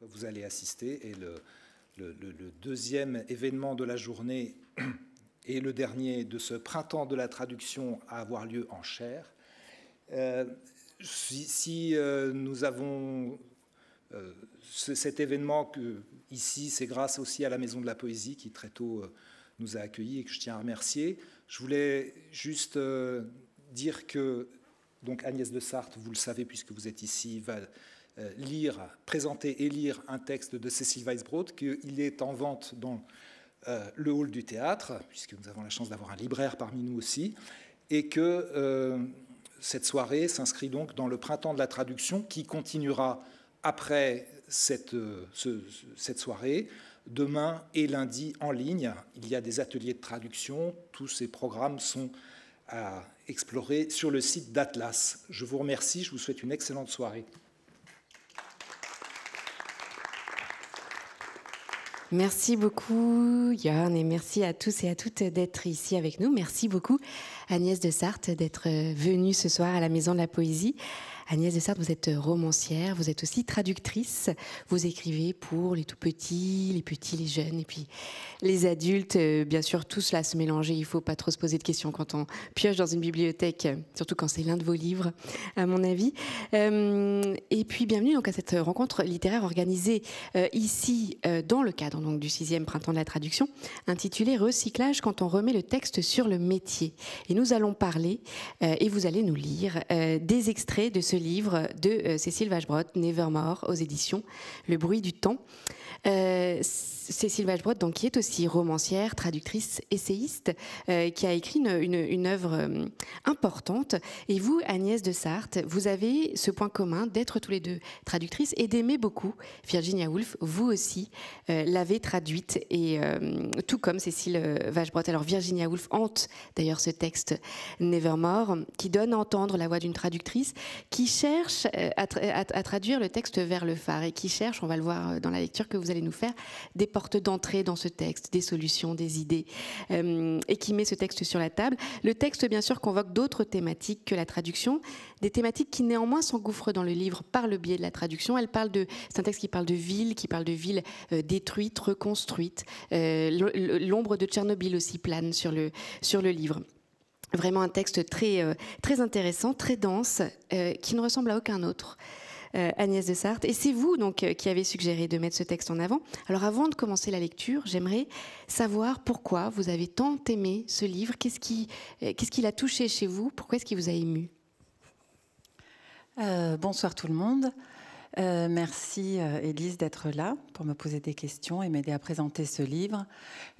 Vous allez assister et le, deuxième événement de la journée et le dernier de ce printemps de la traduction à avoir lieu en chair. Euh, si, euh, nous avons euh, cet événement ici, c'est grâce aussi à la Maison de la Poésie qui très tôt nous a accueillis et que je tiens à remercier. Je voulais juste dire que donc Agnès de Sarthe, vous le savez puisque vous êtes ici, va lire, présenter et lire un texte de Cécile Weisbrod, qu'il est en vente dans le hall du théâtre, puisque nous avons la chance d'avoir un libraire parmi nous aussi, et que cette soirée s'inscrit donc dans le printemps de la traduction qui continuera après cette, soirée, demain et lundi en ligne. Il y a des ateliers de traduction. Tous ces programmes sont à explorer sur le site d'Atlas. Je vous remercie. Je vous souhaite une excellente soirée. Merci beaucoup, Yann, et merci à tous et à toutes d'être ici avec nous. Merci beaucoup, Agnès de Sarthe, d'être venue ce soir à la Maison de la Poésie. Agnès de Sarthe, vous êtes romancière, vous êtes aussi traductrice. Vous écrivez pour les tout petits, les petits, les jeunes, et puis les adultes. Euh, bien sûr, tout cela se mélanger. Il ne faut pas trop se poser de questions quand on pioche dans une bibliothèque, surtout quand c'est l'un de vos livres, à mon avis. Euh, et puis, bienvenue donc à cette rencontre littéraire organisée euh, ici dans le cadre donc, du sixième printemps de la traduction, intitulée Recyclage quand on remet le texte sur le métier. Et nous allons parler, et vous allez nous lire, des extraits de ce livre de euh, Cécile Vachebrot, Nevermore, aux éditions Le bruit du temps. Euh, Cécile Vachebrot, donc, qui est aussi romancière, traductrice, essayiste, euh, qui a écrit une, œuvre euh, importante. Et vous, Agnès de Sarthe, vous avez ce point commun d'être tous les deux traductrices et d'aimer beaucoup Virginia Woolf. Vous aussi l'avez traduite, et tout comme Cécile Vachebrot. Alors Virginia Woolf hante d'ailleurs ce texte Nevermore, qui donne à entendre la voix d'une traductrice qui cherche à, à, traduire le texte vers le phare et qui cherche, on va le voir dans la lecture que vous allez nous faire, des portes d'entrée dans ce texte, des solutions, des idées, euh, et qui met ce texte sur la table. Le texte, bien sûr, convoque d'autres thématiques que la traduction, des thématiques qui néanmoins s'engouffrent dans le livre par le biais de la traduction. Elle parle de, c'est un texte qui parle de villes, qui parle de villes euh, détruites, reconstruites. Euh, l'ombre de Tchernobyl aussi plane sur le, sur le livre. Vraiment un texte très, très intéressant, très dense, qui ne ressemble à aucun autre. Euh, Agnès de Sarthe. Et c'est vous donc euh, qui avez suggéré de mettre ce texte en avant. Alors avant de commencer la lecture, j'aimerais savoir pourquoi vous avez tant aimé ce livre. Qu'est-ce qui, euh, qu'est-ce qui l'a touché chez vous? Pourquoi est-ce qu'il vous a ému? Bonsoir tout le monde. Merci Élise d'être là pour me poser des questions et m'aider à présenter ce livre.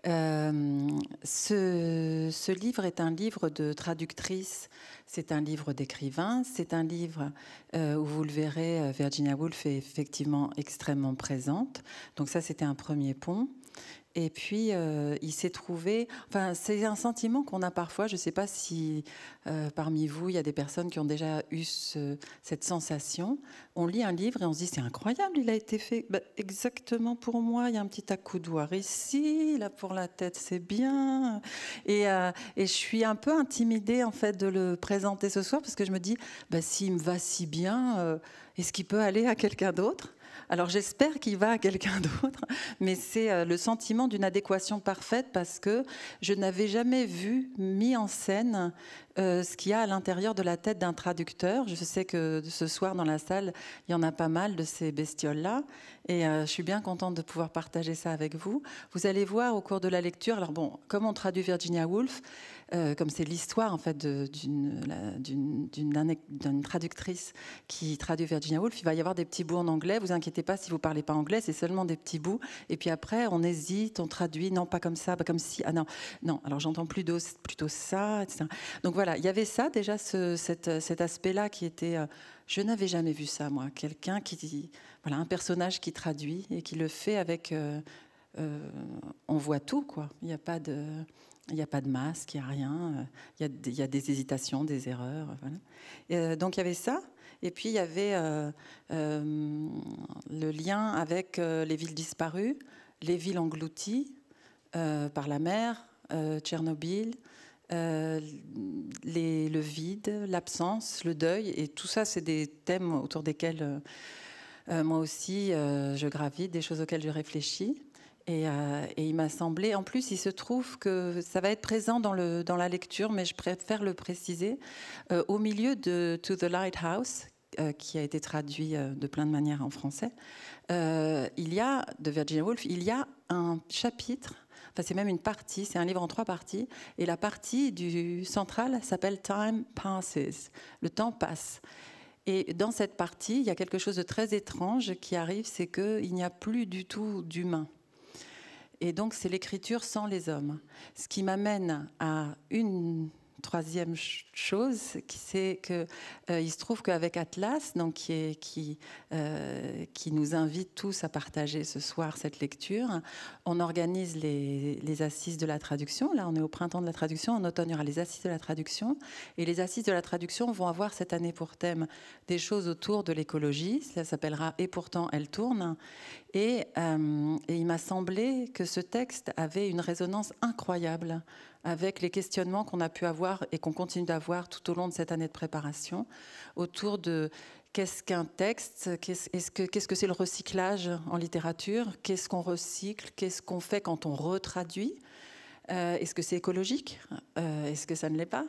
ce, ce, livre est un livre de traductrice c'est un livre d'écrivain, c'est un livre euh, où vous le verrez, euh, Virginia Woolf est effectivement extrêmement présente. Donc ça, c'était un premier pont. Et puis, euh, il s'est trouvé. Enfin, c'est un sentiment qu'on a parfois. Je ne sais pas si euh, parmi vous, il y a des personnes qui ont déjà eu cette sensation. On lit un livre et on se dit c'est incroyable, il a été fait bah, exactement pour moi. Il y a un petit accoudoir ici, là pour la tête, c'est bien. Et, euh, et, je suis un peu intimidée en fait de le présenter ce soir parce que je me dis bah, s'il me va si bien, est-ce qu'il peut aller à quelqu'un d'autre? Alors j'espère qu'il va à quelqu'un d'autre, mais c'est euh, le sentiment d'une adéquation parfaite parce que je n'avais jamais vu mis en scène euh, ce qu'il y a à l'intérieur de la tête d'un traducteur. Je sais que ce soir dans la salle, il y en a pas mal de ces bestioles-là, et euh, je suis bien contente de pouvoir partager ça avec vous. Vous allez voir au cours de la lecture, alors bon, comme on traduit Virginia Woolf, euh, comme c'est l'histoire en fait d'une traductrice qui traduit Virginia Woolf, il va y avoir des petits bouts en anglais. Vous inquiétez pas si vous parlez pas anglais, c'est seulement des petits bouts. Et puis après, on hésite, on traduit, non pas comme ça, pas comme si. Ah non, non. Alors j'entends plutôt plutôt ça, etc. Donc voilà, il y avait ça déjà, ce, cet, aspect-là qui était. Euh, je n'avais jamais vu ça moi, quelqu'un qui, voilà, un personnage qui traduit et qui le fait avec. Euh, on voit tout, quoi. Il n'y a pas de. Il a pas de masque, il n'y a rien. Il y a, des hésitations, des erreurs. Euh, donc il y avait ça. Et puis il y avait euh, euh, le lien avec les villes disparues, les villes englouties. par la mer, Tchernobyl, le vide, l'absence, le deuil, et tout ça, c'est des thèmes autour desquels moi aussi je gravite, des choses auxquelles je réfléchis. Euh, et, il m'a semblé, en plus, il se trouve que ça va être présent dans, la lecture, mais je préfère le préciser, euh, au milieu de To the Lighthouse, euh, qui a été traduit de plein de manières en français, il y a, de Virginia Woolf, il y a un chapitre, c'est même une partie, c'est un livre en trois parties, et la partie du central s'appelle Time Passes, le temps passe. Et dans cette partie, il y a quelque chose de très étrange qui arrive, c'est qu'il n'y a plus du tout d'humain. Et donc, c'est l'écriture sans les hommes. Ce qui m'amène à une troisième chose, c'est que euh, il se trouve qu'avec Atlas, donc euh, qui, nous invite tous à partager ce soir cette lecture, on organise les, assises de la traduction. Là, on est au printemps de la traduction. En automne, il y aura les assises de la traduction. Et les assises de la traduction vont avoir cette année pour thème des choses autour de l'écologie. Ça s'appellera Et pourtant, elle tourne. Euh, et il m'a semblé que ce texte avait une résonance incroyable avec les questionnements qu'on a pu avoir et qu'on continue d'avoir tout au long de cette année de préparation autour de qu'est-ce qu'un texte, qu'est-ce que c'est le recyclage en littérature, qu'est-ce qu'on recycle, qu'est-ce qu'on fait quand on retraduit. Euh, est-ce que c'est écologique euh, Est-ce que ça ne l'est pas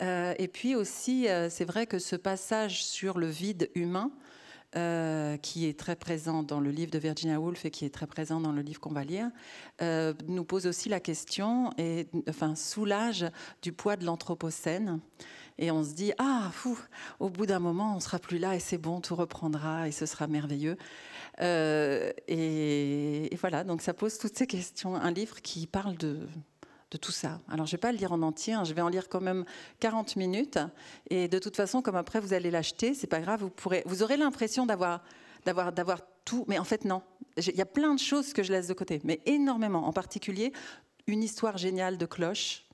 euh, Et puis aussi, c'est vrai que ce passage sur le vide humain, euh, qui est très présent dans le livre de Virginia Woolf et qui est très présent dans le livre qu'on va lire, euh, nous pose aussi la question et enfin soulage du poids de l'anthropocène. Et on se dit ah fou, au bout d'un moment on sera plus là et c'est bon, tout reprendra et ce sera merveilleux. Euh, et, et, voilà, donc ça pose toutes ces questions. Un livre qui parle de de tout ça. Alors, je ne vais pas le lire en entier, hein. je vais en lire quand même 40 minutes. Et de toute façon, comme après vous allez l'acheter, c'est pas grave, vous, aurez l'impression d'avoir, tout. Mais en fait, non. Il y a plein de choses que je laisse de côté, mais énormément. En particulier, une histoire géniale de cloche,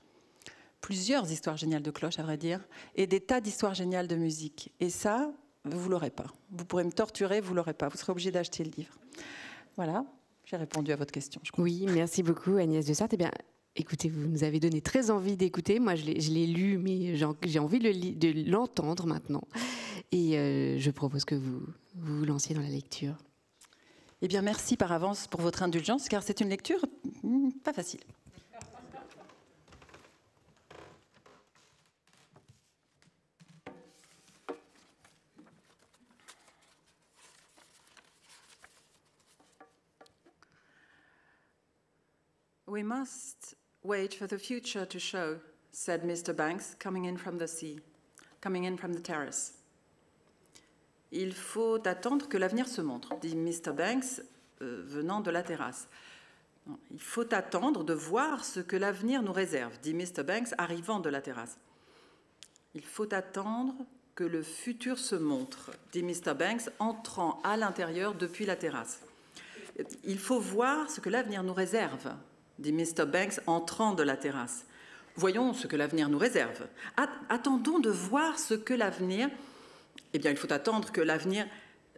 plusieurs histoires géniales de cloche, à vrai dire, et des tas d'histoires géniales de musique. Et ça, vous l'aurez pas. Vous pourrez me torturer, vous l'aurez pas. Vous serez obligé d'acheter le livre. Voilà. J'ai répondu à votre question. Oui, merci beaucoup Agnès de. Eh bien, Écoutez, vous nous avez donné très envie d'écouter. Moi, je l'ai lu, mais j'ai envie de l'entendre maintenant. Et euh, je propose que vous, vous lanciez dans la lecture. Eh bien, merci par avance pour votre indulgence, car c'est une lecture hmm, pas facile. We must Wait for the future to show, said Mr. Banks, coming in from the sea, coming in from the terrace. Il faut attendre que l'avenir se montre, dit Mr. Banks, euh, venant de la terrasse. Il faut attendre de voir ce que l'avenir nous réserve, dit Mr. Banks, arrivant de la terrasse. Il faut attendre que le futur se montre, dit Mr. Banks, entrant à l'intérieur depuis la terrasse. Il faut voir ce que l'avenir nous réserve, dit Mr. Banks entrant de la terrasse. Voyons ce que l'avenir nous réserve. Attendons de voir ce que l'avenir. Eh bien, il faut attendre que l'avenir,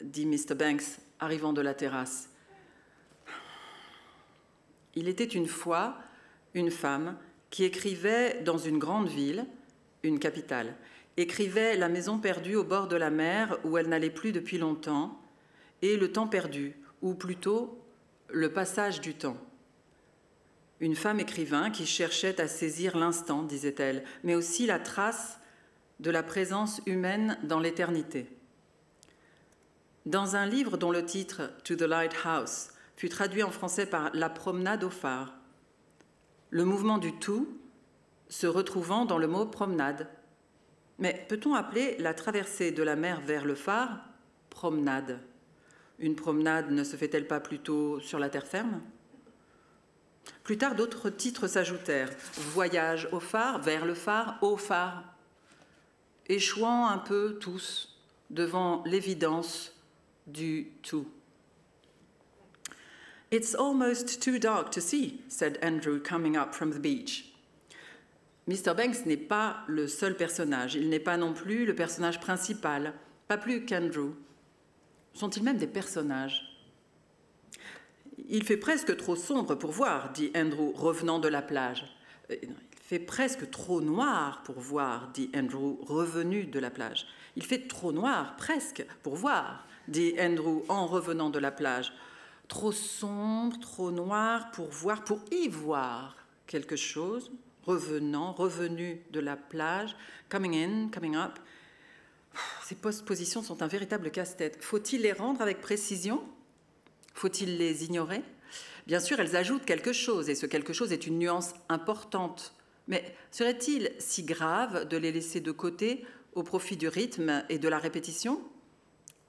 dit Mr. Banks, arrivant de la terrasse. Il était une fois une femme qui écrivait dans une grande ville, une capitale, écrivait La maison perdue au bord de la mer où elle n'allait plus depuis longtemps, et le temps perdu, ou plutôt le passage du temps. Une femme écrivain qui cherchait à saisir l'instant, disait-elle, mais aussi la trace de la présence humaine dans l'éternité. Dans un livre dont le titre To the Lighthouse fut traduit en français par La promenade au phare, le mouvement du tout se retrouvant dans le mot promenade. Mais peut-on appeler la traversée de la mer vers le phare promenade? Une promenade ne se fait-elle pas plutôt sur la terre ferme? Plus tard, d'autres titres s'ajoutèrent Voyage au phare, vers le phare, au phare, échouant un peu tous devant l'évidence du tout. It's almost too dark to see, said Andrew, coming up from the beach. Mr. Banks n'est pas le seul personnage, il n'est pas non plus le personnage principal, pas plus qu'Andrew. Sont-ils même des personnages? Il fait presque trop sombre pour voir, dit Andrew, revenant de la plage. Euh, il fait presque trop noir pour voir, dit Andrew, revenu de la plage. Il fait trop noir, presque, pour voir, dit Andrew en revenant de la plage. Trop sombre, trop noir pour voir, pour y voir quelque chose, revenant, revenu de la plage, coming in, coming up. Ces postpositions sont un véritable casse-tête. Faut-il les rendre avec précision? Faut-il les ignorer? Bien sûr, elles ajoutent quelque chose, et ce quelque chose est une nuance importante. Mais serait-il si grave de les laisser de côté au profit du rythme et de la répétition?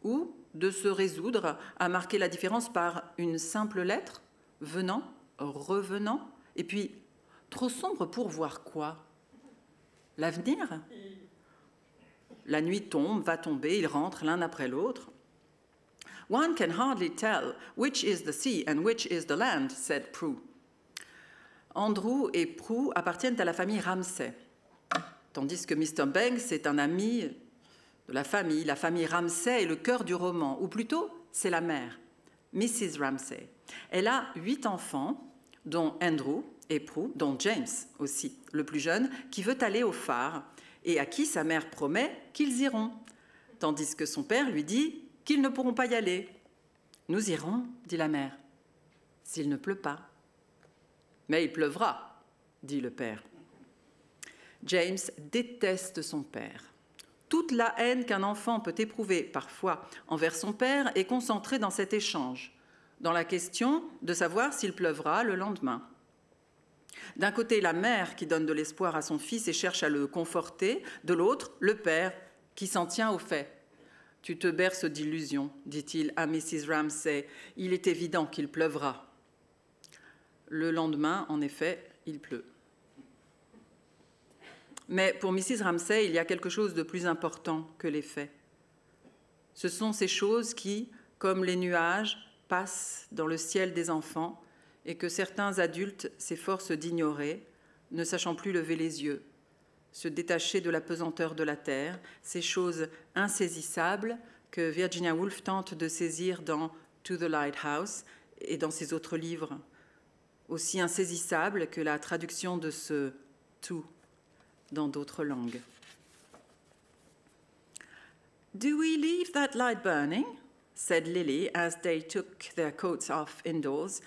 Ou de se résoudre à marquer la différence par une simple lettre, venant, revenant, et puis trop sombre pour voir quoi? L'avenir? La nuit tombe, va tomber, ils rentrent l'un après l'autre. One can hardly tell which is the sea and which is the land, said Prue. Andrew et Prue appartiennent à la famille Ramsay, tandis que Mr. Banks est un ami de la famille. La famille Ramsay est le cœur du roman, ou plutôt, c'est la mère, Mrs. Ramsay. Elle a huit enfants, dont Andrew et Prue, dont James aussi, le plus jeune, qui veut aller au phare et à qui sa mère promet qu'ils iront, tandis que son père lui dit qu'ils ne pourront pas y aller. Nous irons, dit la mère, s'il ne pleut pas. Mais il pleuvra, dit le père. James déteste son père. Toute la haine qu'un enfant peut éprouver parfois envers son père est concentrée dans cet échange, dans la question de savoir s'il pleuvra le lendemain. D'un côté, la mère qui donne de l'espoir à son fils et cherche à le conforter, de l'autre, le père qui s'en tient au fait. Tu te berces d'illusions, dit-il à Mrs. Ramsay. Il est évident qu'il pleuvra. Le lendemain, en effet, il pleut. Mais pour Mrs. Ramsay, il y a quelque chose de plus important que les faits. Ce sont ces choses qui, comme les nuages, passent dans le ciel des enfants et que certains adultes s'efforcent d'ignorer, ne sachant plus lever les yeux, se détacher de la pesanteur de la terre, ces choses insaisissables que Virginia Woolf tente de saisir dans To the Lighthouse et dans ses autres livres, aussi insaisissables que la traduction de ce to dans d'autres langues. Do we leave that light burning? said Lily as they took their coats off indoors.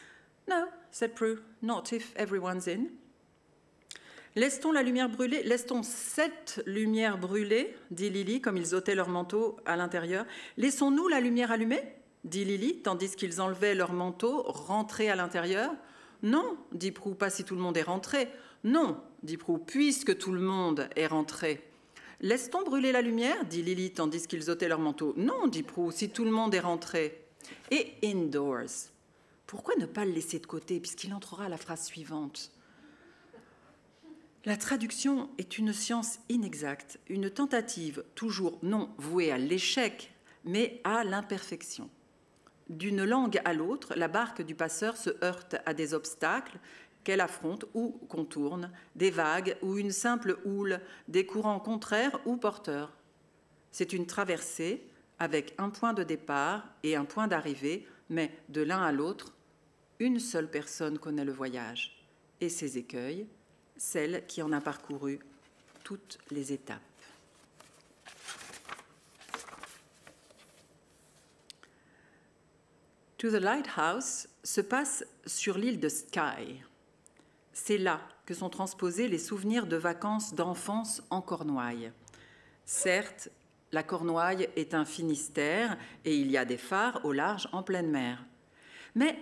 No, said Prue, not if everyone's in. Laisse-t-on la lumière brûler? Laisse-t-on cette lumière brûler? dit Lily, comme ils ôtaient leur manteau à l'intérieur. Laissons-nous la lumière allumée? dit Lily, tandis qu'ils enlevaient leur manteau, rentrés à l'intérieur. Non, dit Prue, pas si tout le monde est rentré. Non, dit Prue, puisque tout le monde est rentré. Laisse-t-on brûler la lumière? dit Lily, tandis qu'ils ôtaient leur manteau. Non, dit Prue, si tout le monde est rentré. Et indoors pourquoi ne pas le laisser de côté puisqu'il entrera à la phrase suivante? La traduction est une science inexacte, une tentative toujours non vouée à l'échec, mais à l'imperfection. D'une langue à l'autre, la barque du passeur se heurte à des obstacles qu'elle affronte ou contourne, des vagues ou une simple houle, des courants contraires ou porteurs. C'est une traversée avec un point de départ et un point d'arrivée, mais de l'un à l'autre, une seule personne connaît le voyage et ses écueils, celle qui en a parcouru toutes les étapes. To the Lighthouse se passe sur l'île de Skye. C'est là que sont transposés les souvenirs de vacances d'enfance en Cornouailles. Certes, la Cornouaille est un Finistère et il y a des phares au large en pleine mer. Mais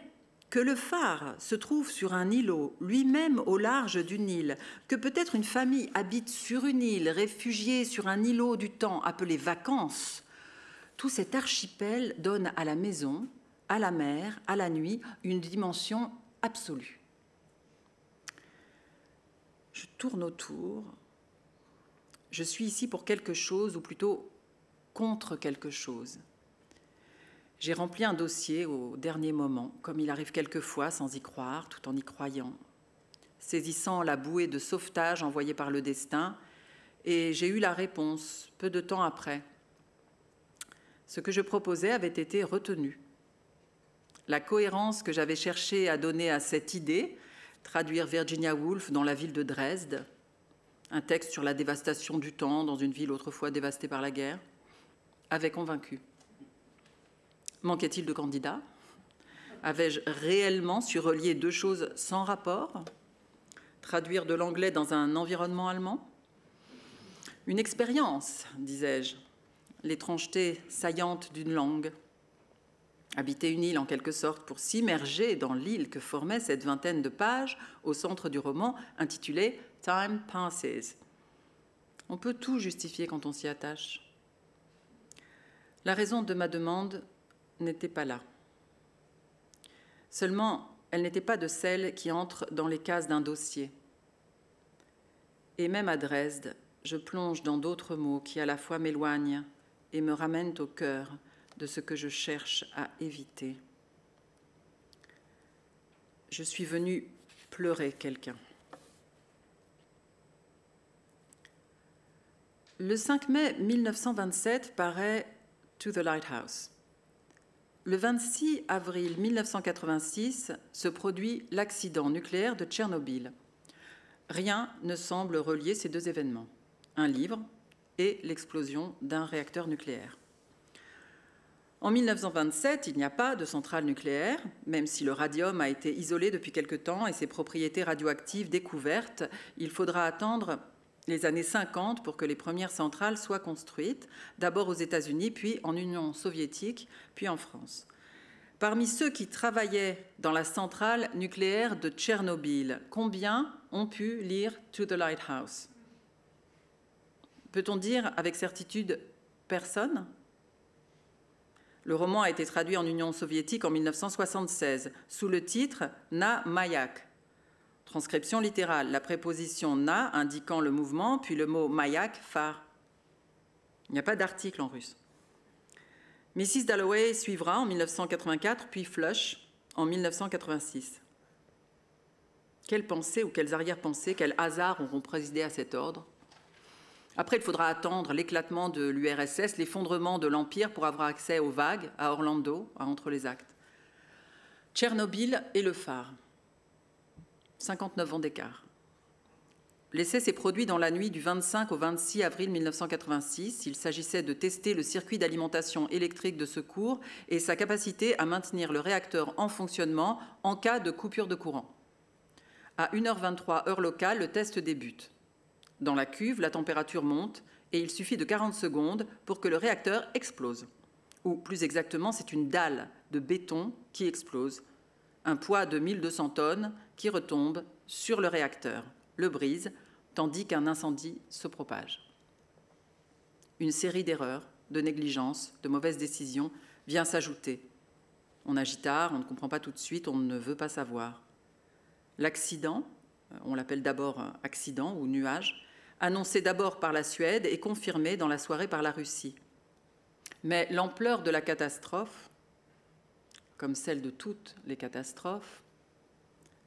que le phare se trouve sur un îlot, lui-même au large d'une île, que peut-être une famille habite sur une île, réfugiée sur un îlot du temps appelé vacances, tout cet archipel donne à la maison, à la mer, à la nuit, une dimension absolue. Je tourne autour. Je suis ici pour quelque chose, ou plutôt contre quelque chose. J'ai rempli un dossier au dernier moment, comme il arrive quelquefois sans y croire, tout en y croyant, saisissant la bouée de sauvetage envoyée par le destin, et j'ai eu la réponse peu de temps après. Ce que je proposais avait été retenu. la cohérence que j'avais cherché à donner à cette idée, traduire Virginia Woolf dans la ville de Dresde, un texte sur la dévastation du temps dans une ville autrefois dévastée par la guerre, avait convaincu. Manquait-il de candidats Avais-je réellement su relier deux choses sans rapport Traduire de l'anglais dans un environnement allemand Une expérience, disais-je, l'étrangeté saillante d'une langue. Habiter une île en quelque sorte pour s'immerger dans l'île que formait cette vingtaine de pages au centre du roman intitulé Time Passes. On peut tout justifier quand on s'y attache. La raison de ma demande n'était pas là. Seulement, elle n'était pas de celle qui entre dans les cases d'un dossier. Et même à Dresde, je plonge dans d'autres mots qui à la fois m'éloignent et me ramènent au cœur de ce que je cherche à éviter. Je suis venue pleurer quelqu'un. Le 5 mai 1927 paraît To the Lighthouse. Le 26 avril 1986 se produit l'accident nucléaire de Tchernobyl. Rien ne semble relier ces deux événements, un livre et l'explosion d'un réacteur nucléaire. En 1927, il n'y a pas de centrale nucléaire, même si le radium a été isolé depuis quelque temps et ses propriétés radioactives découvertes. Il faudra attendre les années 50 pour que les premières centrales soient construites, d'abord aux États-Unis, puis en Union soviétique, puis en France. Parmi ceux qui travaillaient dans la centrale nucléaire de Tchernobyl, combien ont pu lire To the Lighthouse? Peut-on dire avec certitude personne? Le roman a été traduit en Union soviétique en 1976 sous le titre Na Mayak. Transcription littérale, la préposition na indiquant le mouvement, puis le mot mayak, phare. Il n'y a pas d'article en russe. Mrs. Dalloway suivra en 1984, puis Flush en 1986. Quelles pensées ou quelles arrière-pensées, quels hasards auront présidé à cet ordre? Après, il faudra attendre l'éclatement de l'URSS, l'effondrement de l'Empire pour avoir accès aux vagues à Orlando, à Entre les Actes. Tchernobyl et le phare. 59 ans d'écart. L'essai s'est produit dans la nuit du 25 au 26 avril 1986. Il s'agissait de tester le circuit d'alimentation électrique de secours et sa capacité à maintenir le réacteur en fonctionnement en cas de coupure de courant. À 1h23 heure locale, le test débute. Dans la cuve, la température monte et il suffit de 40 secondes pour que le réacteur explose. Ou plus exactement, c'est une dalle de béton qui explose. Un poids de 1200 tonnes qui retombe sur le réacteur, le brise, tandis qu'un incendie se propage. Une série d'erreurs, de négligences, de mauvaises décisions vient s'ajouter. On agit tard, on ne comprend pas tout de suite, on ne veut pas savoir. L'accident, on l'appelle d'abord accident ou nuage, annoncé d'abord par la Suède et confirmé dans la soirée par la Russie. Mais l'ampleur de la catastrophe, comme celle de toutes les catastrophes,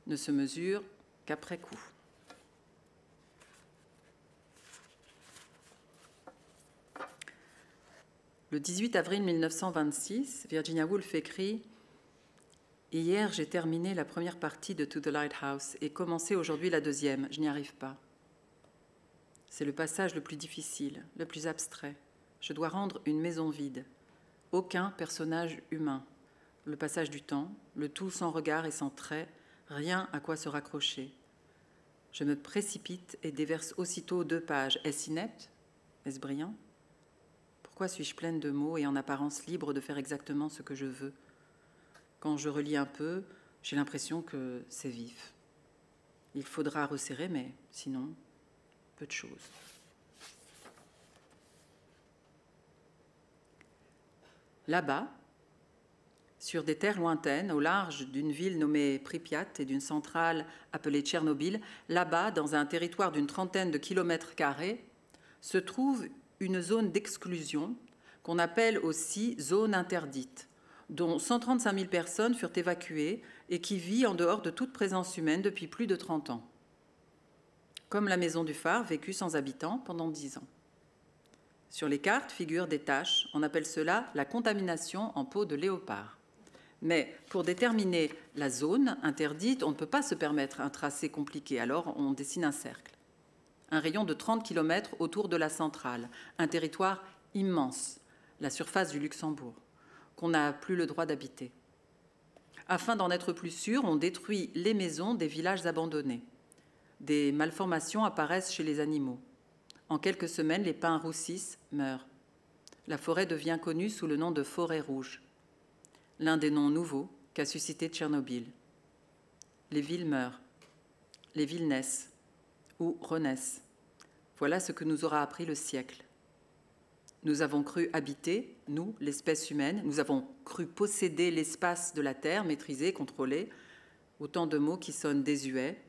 ne se mesure qu'après coup. Le 18 avril 1926, Virginia Woolf écrit Hier, j'ai terminé la première partie de To the Lighthouse et commencé aujourd'hui la deuxième. Je n'y arrive pas. C'est le passage le plus difficile, le plus abstrait. Je dois rendre une maison vide. Aucun personnage humain. Le passage du temps, le tout sans regard et sans trait, rien à quoi se raccrocher. Je me précipite et déverse aussitôt deux pages. Est-ce inepte? Est-ce brillant? Pourquoi suis-je pleine de mots et en apparence libre de faire exactement ce que je veux? Quand je relis un peu, j'ai l'impression que c'est vif. Il faudra resserrer, mais sinon, peu de choses. Là-bas, sur des terres lointaines, au large d'une ville nommée Pripyat et d'une centrale appelée Tchernobyl, là-bas, dans un territoire d'une trentaine de kilomètres carrés, se trouve une zone d'exclusion qu'on appelle aussi zone interdite, dont 135 000 personnes furent évacuées et qui vit en dehors de toute présence humaine depuis plus de 30 ans comme la maison du phare vécue sans habitants pendant dix ans. Sur les cartes figurent des taches, on appelle cela la contamination en peau de léopard. Mais pour déterminer la zone interdite, on ne peut pas se permettre un tracé compliqué, alors on dessine un cercle. Un rayon de 30 km autour de la centrale, un territoire immense, la surface du Luxembourg, qu'on n'a plus le droit d'habiter. Afin d'en être plus sûr, on détruit les maisons des villages abandonnés. Des malformations apparaissent chez les animaux. En quelques semaines, les pins roussissent, meurent. La forêt devient connue sous le nom de forêt rouge, l'un des noms nouveaux qu'a suscité Tchernobyl. Les villes meurent, les villes naissent ou renaissent. Voilà ce que nous aura appris le siècle. Nous avons cru habiter, nous, l'espèce humaine, nous avons cru posséder l'espace de la Terre, maîtriser, contrôler, autant de mots qui sonnent désuets.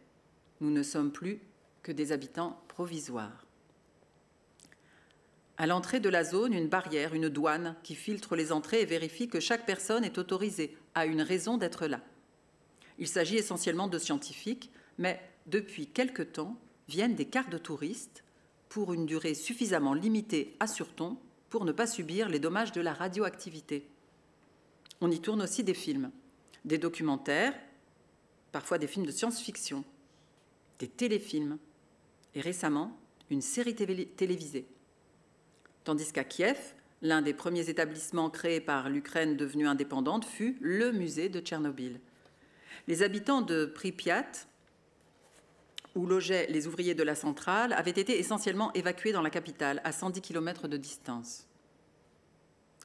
Nous ne sommes plus que des habitants provisoires. À l'entrée de la zone, une barrière, une douane qui filtre les entrées et vérifie que chaque personne est autorisée, a une raison d'être là. Il s'agit essentiellement de scientifiques, mais depuis quelque temps viennent des quarts de touristes pour une durée suffisamment limitée, assure-t-on, pour ne pas subir les dommages de la radioactivité. On y tourne aussi des films, des documentaires, parfois des films de science-fiction, des téléfilms et récemment une série télévisée. Tandis qu'à Kiev, l'un des premiers établissements créés par l'Ukraine devenue indépendante fut le musée de Tchernobyl. Les habitants de Pripyat, où logeaient les ouvriers de la centrale, avaient été essentiellement évacués dans la capitale, à 110 km de distance.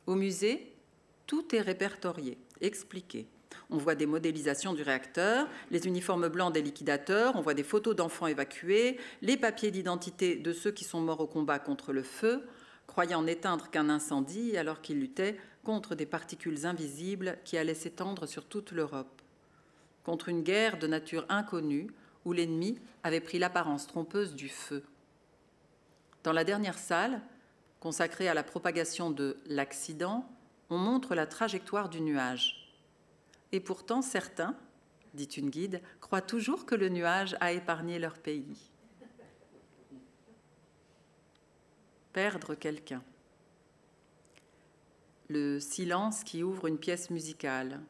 Au musée, tout est répertorié, expliqué. On voit des modélisations du réacteur, les uniformes blancs des liquidateurs, on voit des photos d'enfants évacués, les papiers d'identité de ceux qui sont morts au combat contre le feu, croyant n'éteindre qu'un incendie alors qu'ils luttaient contre des particules invisibles qui allaient s'étendre sur toute l'Europe, contre une guerre de nature inconnue où l'ennemi avait pris l'apparence trompeuse du feu. Dans la dernière salle, consacrée à la propagation de l'accident, on montre la trajectoire du nuage. Et pourtant, certains, dit une guide, croient toujours que le nuage a épargné leur pays. Perdre quelqu'un. Le silence qui ouvre une pièce musicale.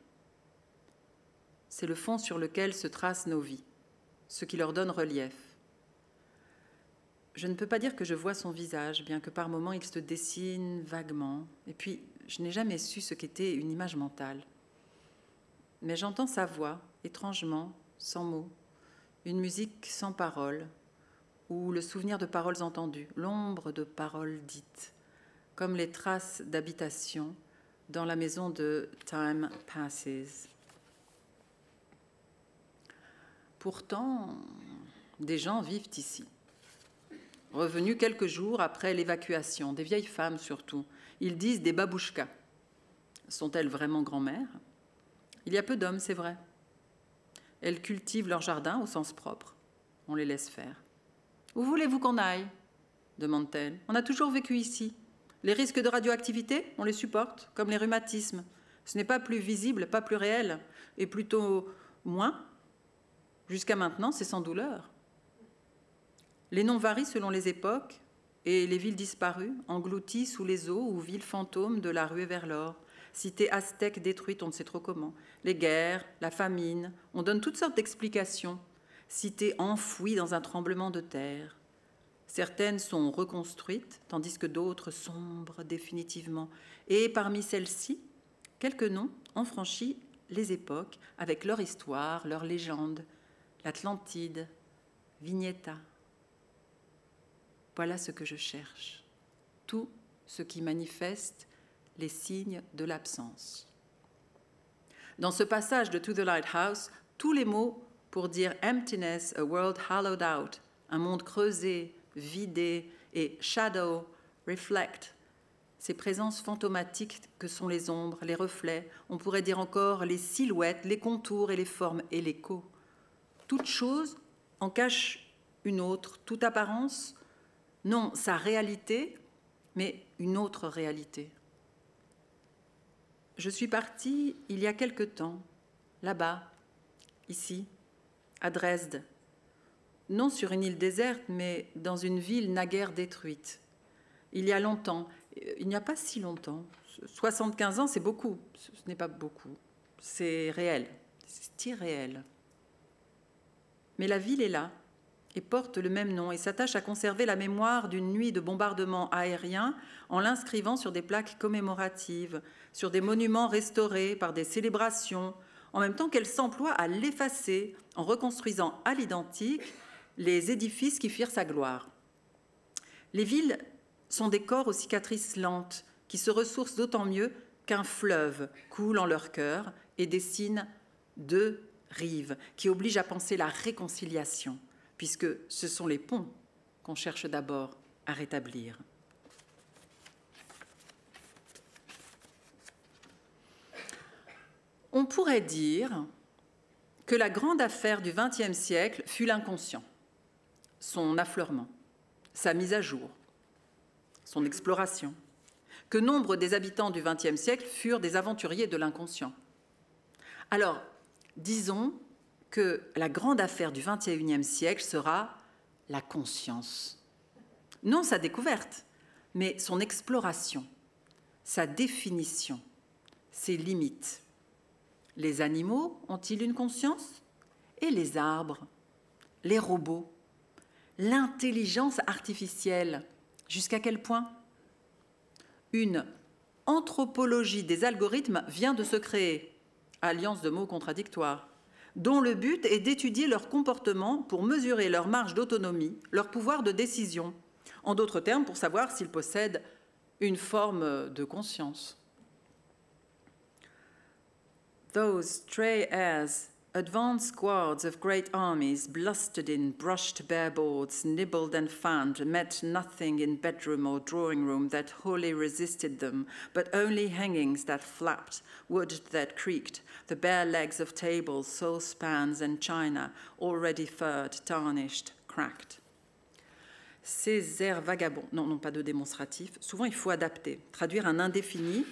C'est le fond sur lequel se tracent nos vies ce qui leur donne relief. Je ne peux pas dire que je vois son visage, bien que par moments il se dessine vaguement, et puis je n'ai jamais su ce qu'était une image mentale. Mais j'entends sa voix, étrangement, sans mots, une musique sans paroles, ou le souvenir de paroles entendues, l'ombre de paroles dites, comme les traces d'habitation dans la maison de Time Passes. Pourtant, des gens vivent ici. Revenus quelques jours après l'évacuation, des vieilles femmes surtout, ils disent des babouchkas. Sont-elles vraiment grand-mères? Il y a peu d'hommes, c'est vrai. Elles cultivent leur jardin au sens propre. On les laisse faire. Où voulez-vous qu'on aille? demande-t-elle. On a toujours vécu ici. Les risques de radioactivité, on les supporte, comme les rhumatismes. Ce n'est pas plus visible, pas plus réel, et plutôt moins Jusqu'à maintenant, c'est sans douleur. Les noms varient selon les époques et les villes disparues, englouties sous les eaux ou villes fantômes de la ruée vers l'or, cités aztèques détruites, on ne sait trop comment, les guerres, la famine, on donne toutes sortes d'explications, cités enfouies dans un tremblement de terre. Certaines sont reconstruites, tandis que d'autres sombrent définitivement. Et parmi celles-ci, quelques noms ont franchi les époques avec leur histoire, leur légende, l'Atlantide, Vignetta. Voilà ce que je cherche, tout ce qui manifeste les signes de l'absence. Dans ce passage de To the Lighthouse, tous les mots pour dire emptiness, a world hollowed out, un monde creusé, vidé, et shadow, reflect, ces présences fantomatiques que sont les ombres, les reflets, on pourrait dire encore les silhouettes, les contours et les formes et l'écho toute chose en cache une autre, toute apparence, non sa réalité, mais une autre réalité. Je suis partie il y a quelque temps, là-bas, ici, à Dresde, non sur une île déserte, mais dans une ville naguère détruite. Il y a longtemps, il n'y a pas si longtemps, 75 ans, c'est beaucoup, ce n'est pas beaucoup, c'est réel, c'est irréel. Mais la ville est là et porte le même nom et s'attache à conserver la mémoire d'une nuit de bombardement aérien en l'inscrivant sur des plaques commémoratives, sur des monuments restaurés par des célébrations, en même temps qu'elle s'emploie à l'effacer en reconstruisant à l'identique les édifices qui firent sa gloire. Les villes sont des corps aux cicatrices lentes qui se ressourcent d'autant mieux qu'un fleuve coule en leur cœur et dessine deux rives qui obligent à penser la réconciliation, puisque ce sont les ponts qu'on cherche d'abord à rétablir. On pourrait dire que la grande affaire du XXe siècle fut l'inconscient, son affleurement, sa mise à jour, son exploration, que nombre des habitants du XXe siècle furent des aventuriers de l'inconscient. Alors, disons que la grande affaire du XXIe siècle sera la conscience. Non sa découverte, mais son exploration, sa définition, ses limites. Les animaux ont-ils une conscience? Et les arbres? Les robots? L'intelligence artificielle Jusqu'à quel point? Une anthropologie des algorithmes vient de se créer, alliance de mots contradictoires, dont le but est d'étudier leur comportement pour mesurer leur marge d'autonomie, leur pouvoir de décision, en d'autres termes pour savoir s'ils possèdent une forme de conscience. Those stray heirs, advance squads of great armies, blustered in, brushed bare boards, nibbled and fanned, met nothing in bedroom or drawing room that wholly resisted them, but only hangings that flapped, wood that creaked, the bare legs of tables, saucepans, and china, already furred, tarnished, cracked. Ces airs vagabonds, non, non, pas de démonstratif, souvent il faut adapter, traduire un indéfini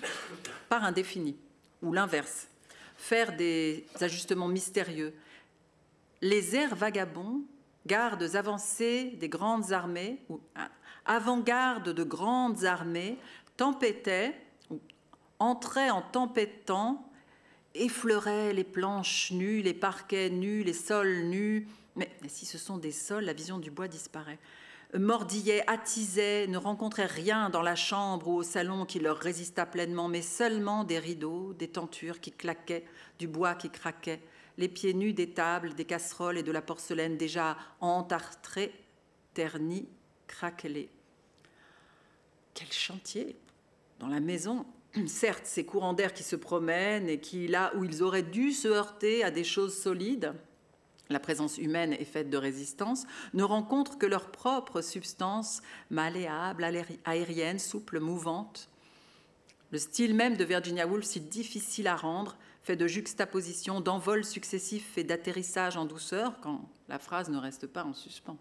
par un défini, ou l'inverse, faire des ajustements mystérieux. Les airs vagabonds, gardes avancés des grandes armées, ou avant-garde de grandes armées, tempêtaient, entraient en tempêtant, effleuraient les planches nues, les parquets nus, les sols nus. Mais si ce sont des sols, la vision du bois disparaît mordillaient, attisaient, ne rencontraient rien dans la chambre ou au salon qui leur résista pleinement, mais seulement des rideaux, des tentures qui claquaient, du bois qui craquait, les pieds nus des tables, des casseroles et de la porcelaine déjà entartrée, ternie, craquelée. Quel chantier Dans la maison, certes, ces courants d'air qui se promènent et qui, là où ils auraient dû se heurter à des choses solides, la présence humaine est faite de résistance, ne rencontrent que leur propre substance malléable, aérienne, souple, mouvante. Le style même de Virginia Woolf, si difficile à rendre, fait de juxtapositions, d'envols successifs et d'atterrissage en douceur quand la phrase ne reste pas en suspens.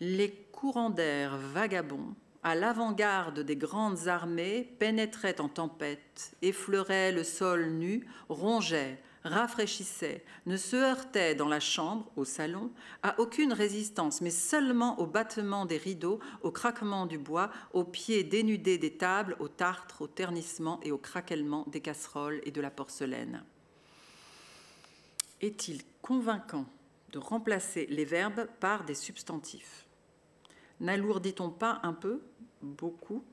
Les courants d'air vagabonds, à l'avant-garde des grandes armées, pénétraient en tempête, effleuraient le sol nu, rongeaient, rafraîchissait, ne se heurtait dans la chambre, au salon, à aucune résistance, mais seulement au battement des rideaux, au craquement du bois, aux pieds dénudés des tables, au tartre, au ternissement et au craquellement des casseroles et de la porcelaine. Est-il convaincant de remplacer les verbes par des substantifs? N'alourdit-on pas un peu, beaucoup.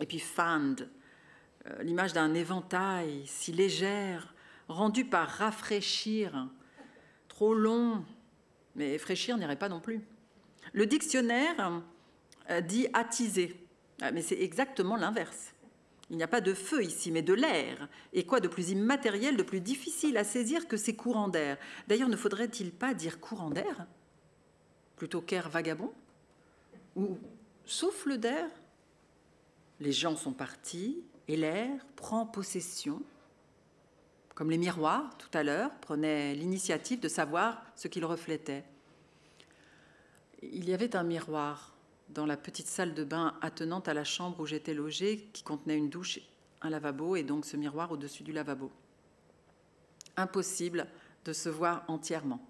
Et puis fand, euh, l'image d'un éventail si légère, rendu par rafraîchir, trop long, mais fraîchir n'irait pas non plus. Le dictionnaire euh, dit attiser, ah, mais c'est exactement l'inverse. Il n'y a pas de feu ici, mais de l'air. Et quoi de plus immatériel, de plus difficile à saisir que ces courants d'air? D'ailleurs, ne faudrait-il pas dire courant d'air? Plutôt qu'air vagabond? Ou souffle d'air? Les gens sont partis et l'air prend possession comme les miroirs tout à l'heure, prenaient l'initiative de savoir ce qu'ils reflétaient. Il y avait un miroir dans la petite salle de bain attenante à la chambre où j'étais logée, qui contenait une douche, un lavabo et donc ce miroir au-dessus du lavabo. Impossible de se voir entièrement,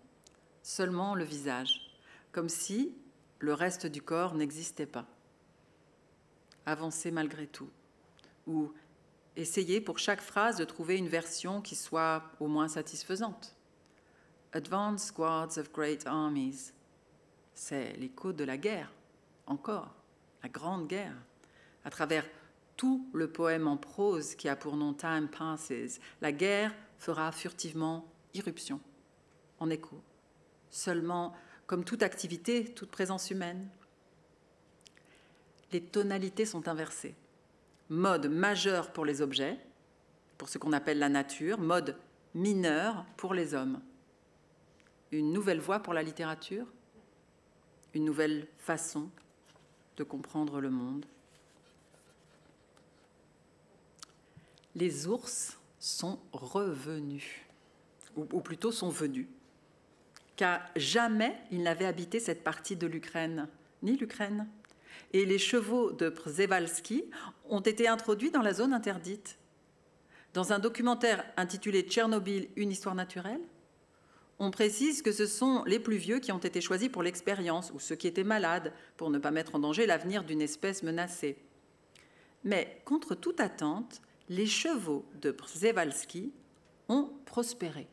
seulement le visage, comme si le reste du corps n'existait pas. Avancer malgré tout, ou essayer pour chaque phrase de trouver une version qui soit au moins satisfaisante. Advance squads of great armies. C'est l'écho de la guerre, encore, la grande guerre, à travers tout le poème en prose qui a pour nom Time Passes. La guerre fera furtivement irruption, en écho, seulement comme toute activité, toute présence humaine. Les tonalités sont inversées. Mode majeur pour les objets, pour ce qu'on appelle la nature, mode mineur pour les hommes. Une nouvelle voie pour la littérature, une nouvelle façon de comprendre le monde. Les ours sont revenus, ou, plutôt sont venus car jamais il n'avait habité cette partie de l'Ukraine, ni l'Ukraine. Et les chevaux de Przewalski ont été introduits dans la zone interdite. Dans un documentaire intitulé Tchernobyl, une histoire naturelle, on précise que ce sont les plus vieux qui ont été choisis pour l'expérience, ou ceux qui étaient malades, pour ne pas mettre en danger l'avenir d'une espèce menacée. Mais contre toute attente, les chevaux de Przewalski ont prospéré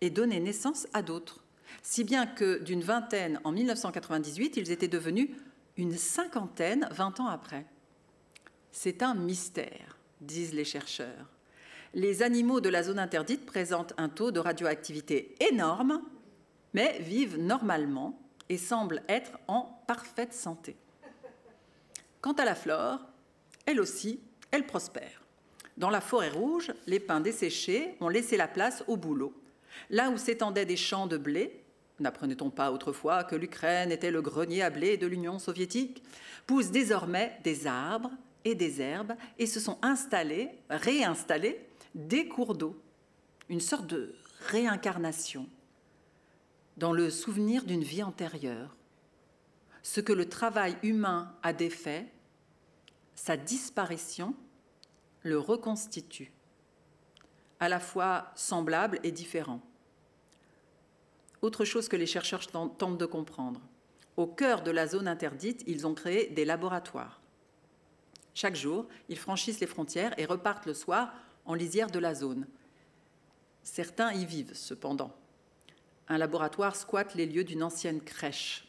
et donné naissance à d'autres si bien que d'une vingtaine en 1998, ils étaient devenus une cinquantaine 20 ans après. C'est un mystère, disent les chercheurs. Les animaux de la zone interdite présentent un taux de radioactivité énorme, mais vivent normalement et semblent être en parfaite santé. Quant à la flore, elle aussi, elle prospère. Dans la forêt rouge, les pins desséchés ont laissé la place au bouleau. Là où s'étendaient des champs de blé, n'apprenait-on pas autrefois que l'Ukraine était le grenier à blé de l'Union soviétique, poussent désormais des arbres et des herbes et se sont installés, réinstallés, des cours d'eau, une sorte de réincarnation dans le souvenir d'une vie antérieure. Ce que le travail humain a défait, sa disparition le reconstitue, à la fois semblable et différent autre chose que les chercheurs tentent de comprendre. Au cœur de la zone interdite, ils ont créé des laboratoires. Chaque jour, ils franchissent les frontières et repartent le soir en lisière de la zone. Certains y vivent cependant. Un laboratoire squatte les lieux d'une ancienne crèche.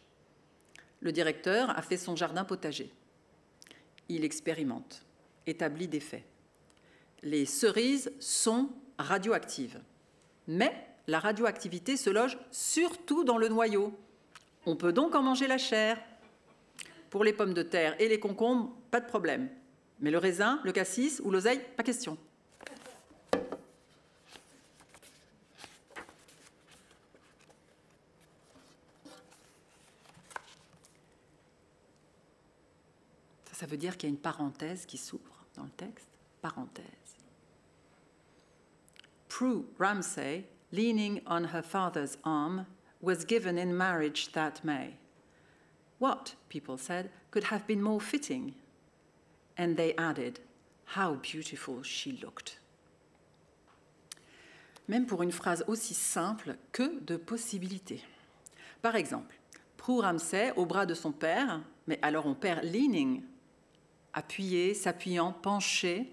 Le directeur a fait son jardin potager. Il expérimente, établit des faits. Les cerises sont radioactives, mais la radioactivité se loge surtout dans le noyau. On peut donc en manger la chair. Pour les pommes de terre et les concombres, pas de problème. Mais le raisin, le cassis ou l'oseille, pas question. Ça, ça veut dire qu'il y a une parenthèse qui s'ouvre dans le texte. Parenthèse. Prue Ramsay leaning on her father's arm, was given in marriage that May. What, people said, could have been more fitting? And they added, How beautiful she looked. Même pour une phrase aussi simple, que de possibilités. Par exemple, Prue Ramsay au bras de son père, mais alors on perd leaning, appuyé, s'appuyant, penché,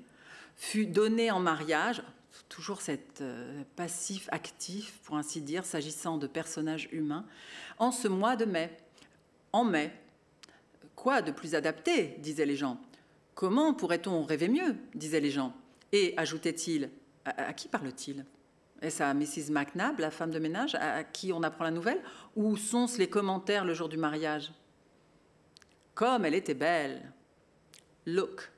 fut donné en mariage, toujours cet euh, passif actif, pour ainsi dire, s'agissant de personnages humains, en ce mois de mai. En mai. Quoi de plus adapté disaient les gens? Comment pourrait-on rêver mieux disaient les gens? Et, ajoutait-il, à, qui parle-t-il? Est-ce à Mrs. McNabb, la femme de ménage, à, qui on apprend la nouvelle? Ou sont-ce les commentaires le jour du mariage? Comme elle était belle. Look.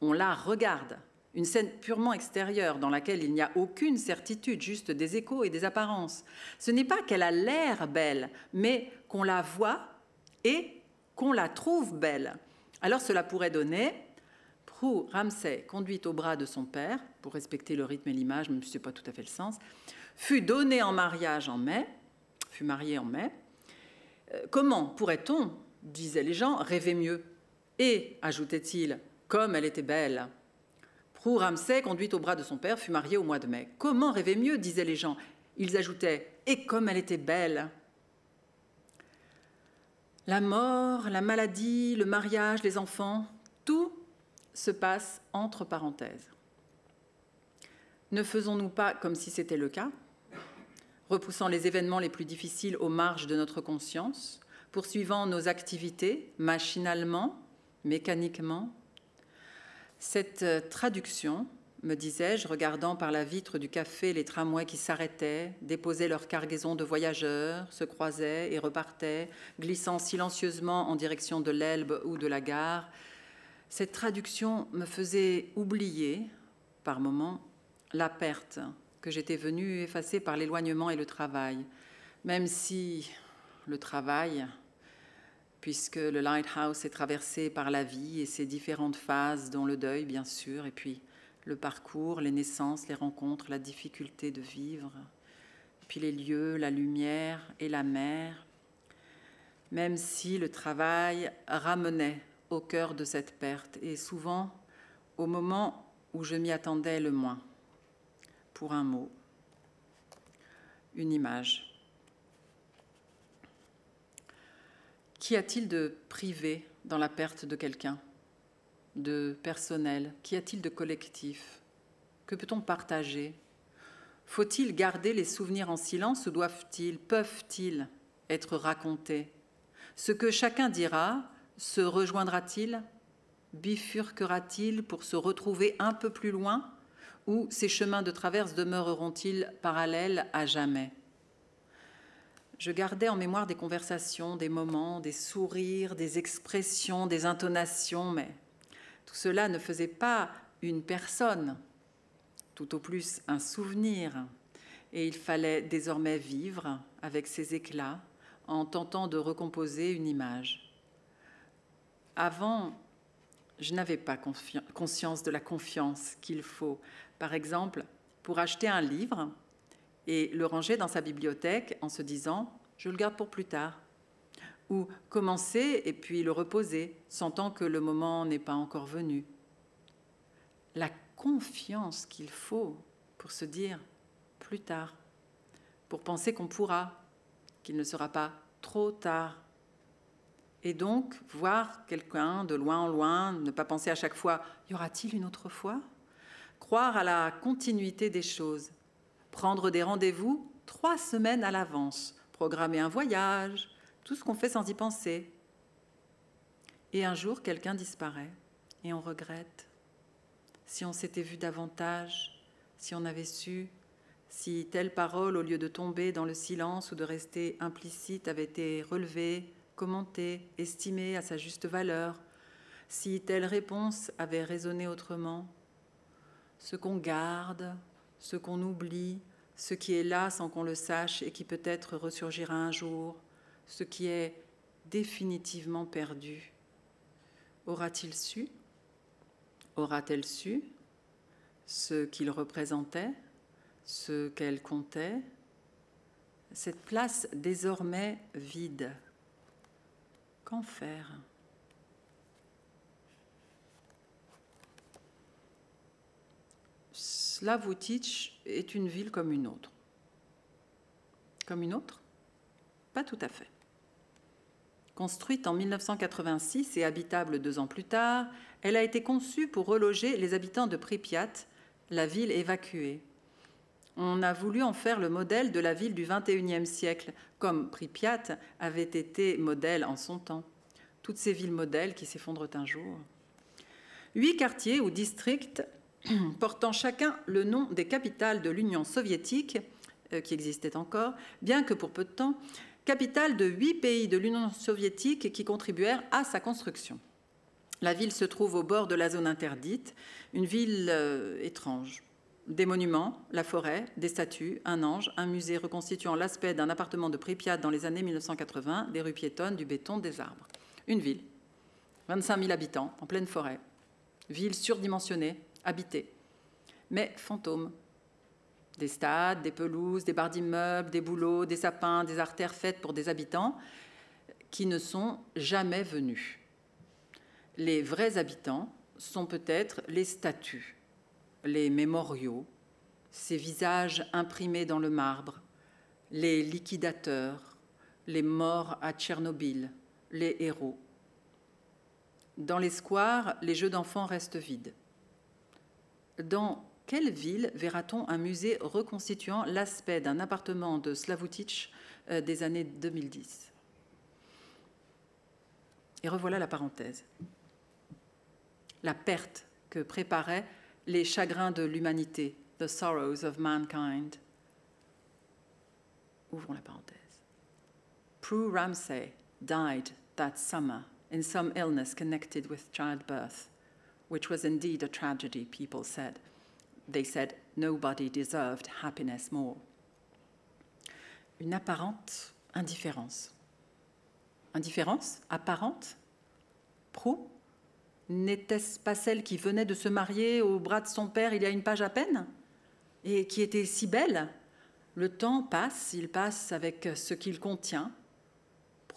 On la regarde une scène purement extérieure dans laquelle il n'y a aucune certitude, juste des échos et des apparences. Ce n'est pas qu'elle a l'air belle, mais qu'on la voit et qu'on la trouve belle. Alors cela pourrait donner Prue Ramsay, conduite au bras de son père, pour respecter le rythme et l'image, même si ce n'est pas tout à fait le sens, fut donnée en mariage en mai, fut mariée en mai. Euh, comment pourrait-on, disaient les gens, rêver mieux? Et, ajoutait-il, comme elle était belle, Prue Ramsay, conduite au bras de son père, fut mariée au mois de mai. Comment rêver mieux disaient les gens. Ils ajoutaient Et comme elle était belle La mort, la maladie, le mariage, les enfants, tout se passe entre parenthèses. Ne faisons-nous pas comme si c'était le cas, repoussant les événements les plus difficiles aux marges de notre conscience, poursuivant nos activités machinalement, mécaniquement Cette euh, traduction, me disais-je, regardant par la vitre du café les tramways qui s'arrêtaient, déposaient leur cargaison de voyageurs, se croisaient et repartaient, glissant silencieusement en direction de l'Elbe ou de la gare, cette traduction me faisait oublier, par moments, la perte que j'étais venue effacer par l'éloignement et le travail, même si le travail, puisque le lighthouse est traversé par la vie et ses différentes phases, dont le deuil, bien sûr, et puis le parcours, les naissances, les rencontres, la difficulté de vivre, puis les lieux, la lumière et la mer, même si le travail ramenait au cœur de cette perte, et souvent au moment où je m'y attendais le moins pour un mot, une image. Qu'y a-t-il de privé dans la perte de quelqu'un, de personnel? Qu'y a-t-il de collectif? Que peut-on partager? Faut-il garder les souvenirs en silence ou doivent-ils, peuvent-ils être racontés? Ce que chacun dira se rejoindra-t-il? Bifurquera-t-il pour se retrouver un peu plus loin? Ou ces chemins de traverse demeureront-ils parallèles à jamais? Je gardais en mémoire des conversations, des moments, des sourires, des expressions, des intonations, mais tout cela ne faisait pas une personne, tout au plus un souvenir, et il fallait désormais vivre avec ces éclats en tentant de recomposer une image. Avant, je n'avais pas conscience de la confiance qu'il faut, par exemple, pour acheter un livre et le ranger dans sa bibliothèque en se disant je le garde pour plus tard. Ou commencer et puis le reposer, sentant que le moment n'est pas encore venu. La confiance qu'il faut pour se dire plus tard, pour penser qu'on pourra, qu'il ne sera pas trop tard et donc, voir quelqu'un de loin en loin, ne pas penser à chaque fois, y aura-t-il une autre fois? Croire à la continuité des choses. Prendre des rendez-vous trois semaines à l'avance. Programmer un voyage, tout ce qu'on fait sans y penser. Et un jour, quelqu'un disparaît et on regrette. Si on s'était vu davantage, si on avait su, si telle parole, au lieu de tomber dans le silence ou de rester implicite, avait été relevée, commenter, estimer à sa juste valeur, si telle réponse avait résonné autrement. Ce qu'on garde, ce qu'on oublie, ce qui est là sans qu'on le sache et qui peut-être ressurgira un jour, ce qui est définitivement perdu. Aura-t-il su? Aura-t-elle su ce qu'il représentait, ce qu'elle comptait? Cette place désormais vide. Qu'en faire? Slavutich est une ville comme une autre. Comme une autre? Pas tout à fait. Construite en 1986 et habitable deux ans plus tard, elle a été conçue pour reloger les habitants de Pripyat, la ville évacuée. On a voulu en faire le modèle de la ville du XXIe siècle, comme Pripyat avait été modèle en son temps. Toutes ces villes modèles qui s'effondrent un jour. Huit quartiers ou districts portant chacun le nom des capitales de l'Union soviétique, euh, qui existait encore, bien que pour peu de temps, capitales de huit pays de l'Union soviétique qui contribuèrent à sa construction. La ville se trouve au bord de la zone interdite, une ville euh, étrange, des monuments, la forêt, des statues, un ange, un musée reconstituant l'aspect d'un appartement de Pripyat dans les années 1980, des rues piétonnes, du béton, des arbres. Une ville, 25 000 habitants, en pleine forêt. Ville surdimensionnée, habitée, mais fantôme. Des stades, des pelouses, des barres d'immeubles, des bouleaux, des sapins, des artères faites pour des habitants qui ne sont jamais venus. Les vrais habitants sont peut-être les statues les mémoriaux, ces visages imprimés dans le marbre, les liquidateurs, les morts à Tchernobyl, les héros. Dans les squares, les jeux d'enfants restent vides. Dans quelle ville verra-t-on un musée reconstituant l'aspect d'un appartement de Slavutich euh, des années 2010 Et revoilà la parenthèse. La perte que préparaient les chagrins de l'humanité, the sorrows of mankind. Ouvrons la parenthèse. Prue Ramsay died that summer in some illness connected with childbirth, which was indeed a tragedy, people said. They said nobody deserved happiness more. Une apparente indifférence. Indifférence apparente? Pro N'était-ce pas celle qui venait de se marier au bras de son père il y a une page à peine? Et qui était si belle? Le temps passe, il passe avec ce qu'il contient,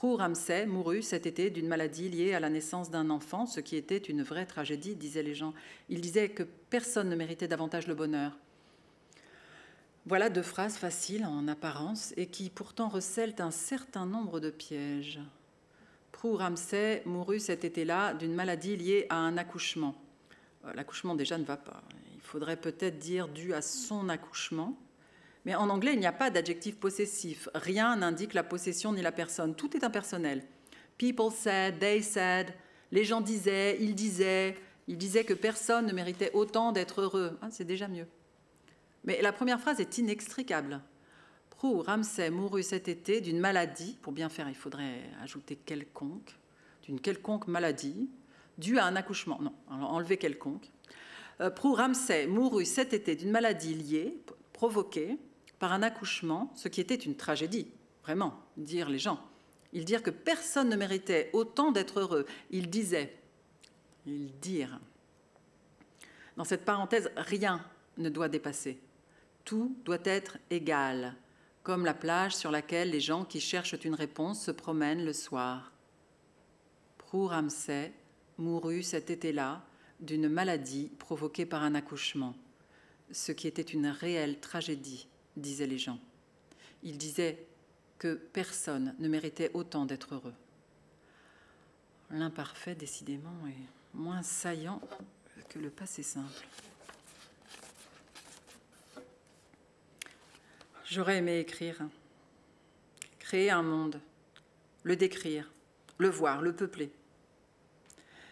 Prue Ramsay mourut cet été d'une maladie liée à la naissance d'un enfant, ce qui était une vraie tragédie, disaient les gens. Ils disaient que personne ne méritait davantage le bonheur. Voilà deux phrases faciles en apparence et qui pourtant recèlent un certain nombre de pièges. Prue Ramsay mourut cet été-là d'une maladie liée à un accouchement. Euh, l'accouchement déjà ne va pas. Il faudrait peut-être dire dû à son accouchement. Mais en anglais, il n'y a pas d'adjectif possessif. Rien n'indique la possession ni la personne. Tout est impersonnel. People said, they said, les gens disaient, ils disaient, ils disaient que personne ne méritait autant d'être heureux. Ah, c'est déjà mieux. Mais la première phrase est inextricable. Prue Ramsay mourut cet été d'une maladie, pour bien faire, il faudrait ajouter quelconque, d'une quelconque maladie, due à un accouchement. Non, enlever quelconque. Euh, Prue Ramsay mourut cet été d'une maladie liée, provoquée, par un accouchement, ce qui était une tragédie, vraiment, dire les gens. Ils dirent que personne ne méritait autant d'être heureux. Ils disaient, ils dirent. Dans cette parenthèse, rien ne doit dépasser. Tout doit être égal, comme la plage sur laquelle les gens qui cherchent une réponse se promènent le soir. Prue Ramsay mourut cet été-là d'une maladie provoquée par un accouchement, ce qui était une réelle tragédie disaient les gens. Ils disaient que personne ne méritait autant d'être heureux. L'imparfait, décidément, est moins saillant que le passé simple. J'aurais aimé écrire, créer un monde, le décrire, le voir, le peupler.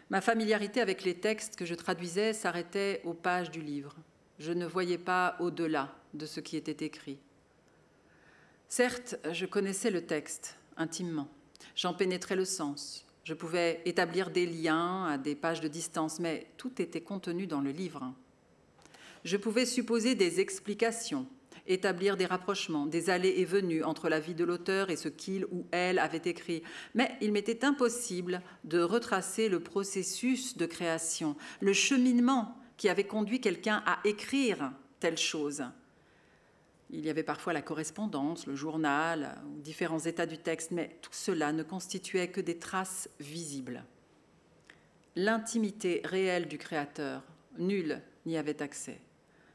Ma familiarité avec les textes que je traduisais s'arrêtait aux pages du livre. Je ne voyais pas au-delà de ce qui était écrit. Certes, je connaissais le texte intimement, j'en pénétrais le sens, je pouvais établir des liens à des pages de distance, mais tout était contenu dans le livre. Je pouvais supposer des explications, établir des rapprochements, des allées et venues entre la vie de l'auteur et ce qu'il ou elle avait écrit. Mais il m'était impossible de retracer le processus de création, le cheminement qui avait conduit quelqu'un à écrire telle chose. Il y avait parfois la correspondance, le journal, ou différents états du texte, mais tout cela ne constituait que des traces visibles. L'intimité réelle du créateur, nul n'y avait accès.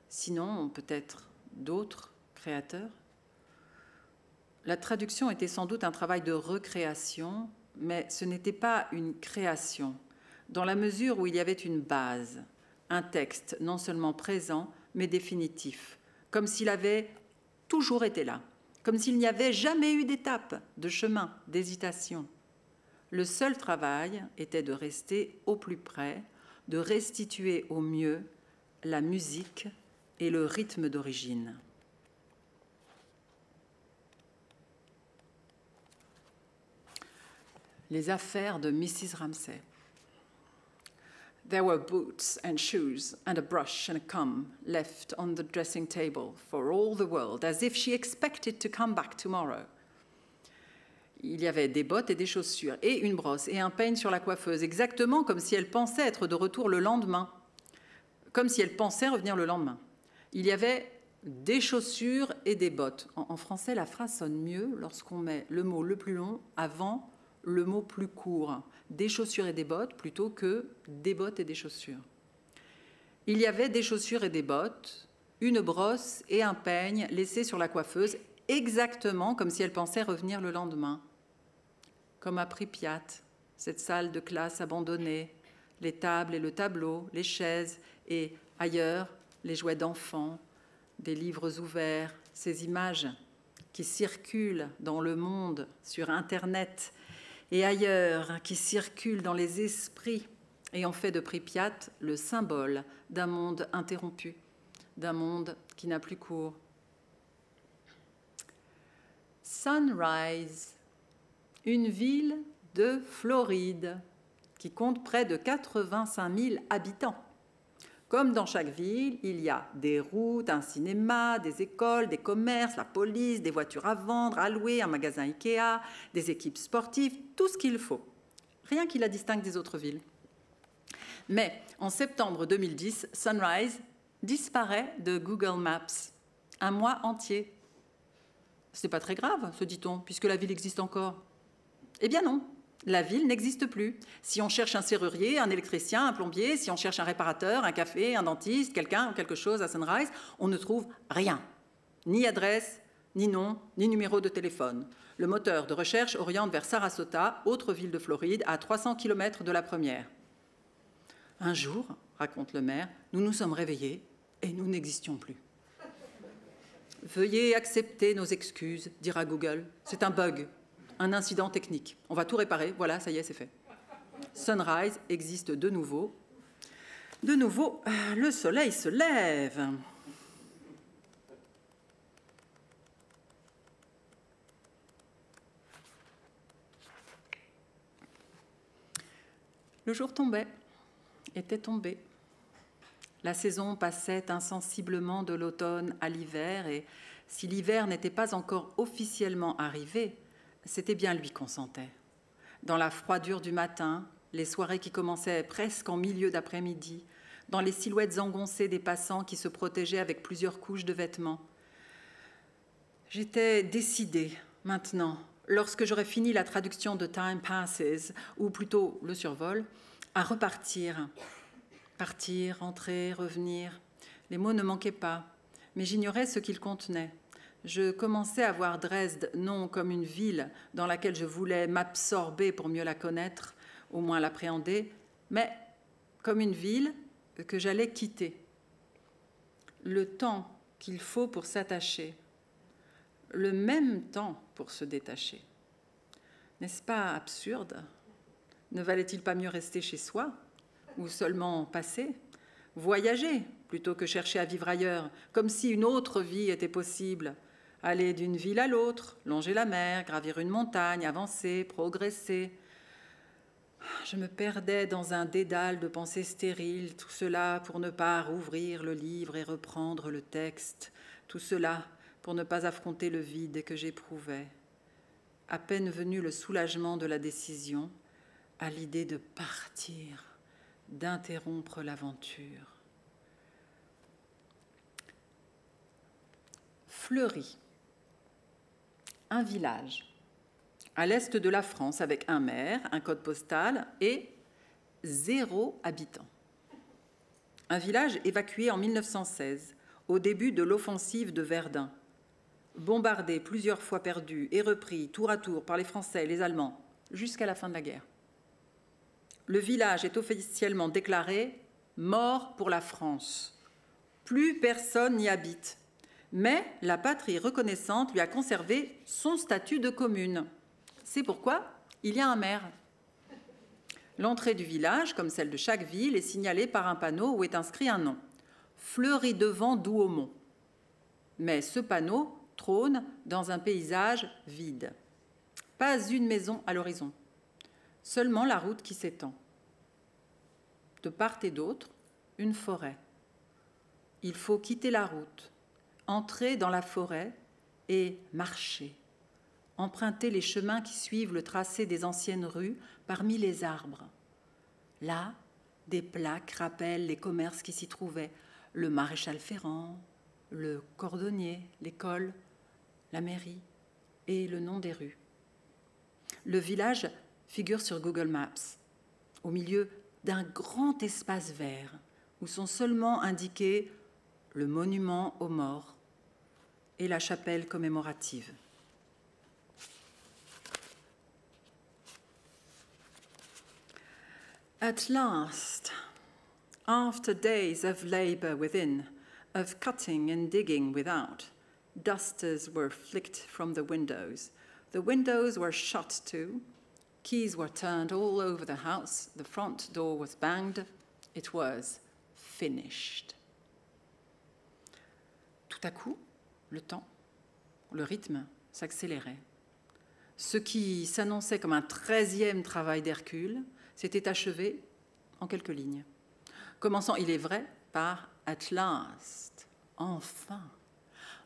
Sinon, peut-être d'autres créateurs. La traduction était sans doute un travail de recréation, mais ce n'était pas une création, dans la mesure où il y avait une base, un texte non seulement présent, mais définitif, comme s'il avait toujours été là, comme s'il n'y avait jamais eu d'étape, de chemin, d'hésitation. Le seul travail était de rester au plus près, de restituer au mieux la musique et le rythme d'origine. Les affaires de Mrs. Ramsay. There were boots and shoes and a brush and a comb left on the dressing table for all the world, as if she expected to come back tomorrow. Il y avait des bottes et des chaussures, et une brosse et un peigne sur la coiffeuse, exactement comme si elle pensait être de retour le lendemain, comme si elle pensait revenir le lendemain. Il y avait des chaussures et des bottes. En, en français, la phrase sonne mieux lorsqu'on met le mot le plus long avant le mot plus court des chaussures et des bottes plutôt que des bottes et des chaussures. Il y avait des chaussures et des bottes, une brosse et un peigne laissés sur la coiffeuse, exactement comme si elle pensait revenir le lendemain. Comme à Pripyat, cette salle de classe abandonnée, les tables et le tableau, les chaises et ailleurs les jouets d'enfants, des livres ouverts, ces images qui circulent dans le monde sur Internet et ailleurs, qui circulent dans les esprits et ont fait de Pripyat le symbole d'un monde interrompu, d'un monde qui n'a plus cours. Sunrise, une ville de Floride qui compte près de 85 000 habitants. Comme dans chaque ville, il y a des routes, un cinéma, des écoles, des commerces, la police, des voitures à vendre, à louer, un magasin Ikea, des équipes sportives, tout ce qu'il faut. Rien qui la distingue des autres villes. Mais en septembre 2010, Sunrise disparaît de Google Maps. Un mois entier. Ce n'est pas très grave, se dit-on, puisque la ville existe encore. Eh bien non, la ville n'existe plus. Si on cherche un serrurier, un électricien, un plombier, si on cherche un réparateur, un café, un dentiste, quelqu'un ou quelque chose à Sunrise, on ne trouve rien. Ni adresse, ni nom, ni numéro de téléphone. Le moteur de recherche oriente vers Sarasota, autre ville de Floride, à 300 km de la première. Un jour, raconte le maire, nous nous sommes réveillés et nous n'existions plus. Veuillez accepter nos excuses, dira Google. C'est un bug un incident technique. On va tout réparer, voilà, ça y est, c'est fait. Sunrise existe de nouveau. De nouveau, euh, le soleil se lève. Le jour tombait, était tombé. La saison passait insensiblement de l'automne à l'hiver, et si l'hiver n'était pas encore officiellement arrivé, c'était bien lui qu'on sentait. Dans la froidure du matin, les soirées qui commençaient presque en milieu d'après-midi, dans les silhouettes engoncées des passants qui se protégeaient avec plusieurs couches de vêtements. J'étais décidée, maintenant, lorsque j'aurais fini la traduction de Time Passes, ou plutôt le survol, à repartir. Partir, entrer, revenir. Les mots ne manquaient pas, mais j'ignorais ce qu'ils contenaient je commençais à voir Dresde non comme une ville dans laquelle je voulais m'absorber pour mieux la connaître, au moins l'appréhender, mais comme une ville que j'allais quitter. Le temps qu'il faut pour s'attacher, le même temps pour se détacher. N'est-ce pas absurde? Ne valait-il pas mieux rester chez soi ou seulement passer? Voyager plutôt que chercher à vivre ailleurs, comme si une autre vie était possible, aller d'une ville à l'autre, longer la mer, gravir une montagne, avancer, progresser. Je me perdais dans un dédale de pensées stériles, tout cela pour ne pas rouvrir le livre et reprendre le texte, tout cela pour ne pas affronter le vide que j'éprouvais. À peine venu le soulagement de la décision, à l'idée de partir, d'interrompre l'aventure. Fleury un village à l'est de la France avec un maire, un code postal et zéro habitant. Un village évacué en 1916, au début de l'offensive de Verdun, bombardé plusieurs fois perdu et repris tour à tour par les Français et les Allemands jusqu'à la fin de la guerre. Le village est officiellement déclaré mort pour la France. Plus personne n'y habite mais la patrie reconnaissante lui a conservé son statut de commune. C'est pourquoi il y a un maire. L'entrée du village, comme celle de chaque ville, est signalée par un panneau où est inscrit un nom Fleury devant Douaumont. Mais ce panneau trône dans un paysage vide. Pas une maison à l'horizon, seulement la route qui s'étend. De part et d'autre, une forêt. Il faut quitter la route, entrer dans la forêt et marcher, emprunter les chemins qui suivent le tracé des anciennes rues parmi les arbres. Là, des plaques rappellent les commerces qui s'y trouvaient, le maréchal Ferrand, le cordonnier, l'école, la mairie et le nom des rues. Le village figure sur Google Maps, au milieu d'un grand espace vert où sont seulement indiqués le monument aux morts et la chapelle commémorative. At last, after days of labour within, of cutting and digging without, dusters were flicked from the windows. The windows were shut too. Keys were turned all over the house. The front door was banged. It was finished. Tout à coup, le temps, le rythme s'accélérait. Ce qui s'annonçait comme un treizième travail d'Hercule s'était achevé en quelques lignes, commençant, il est vrai, par At last, enfin,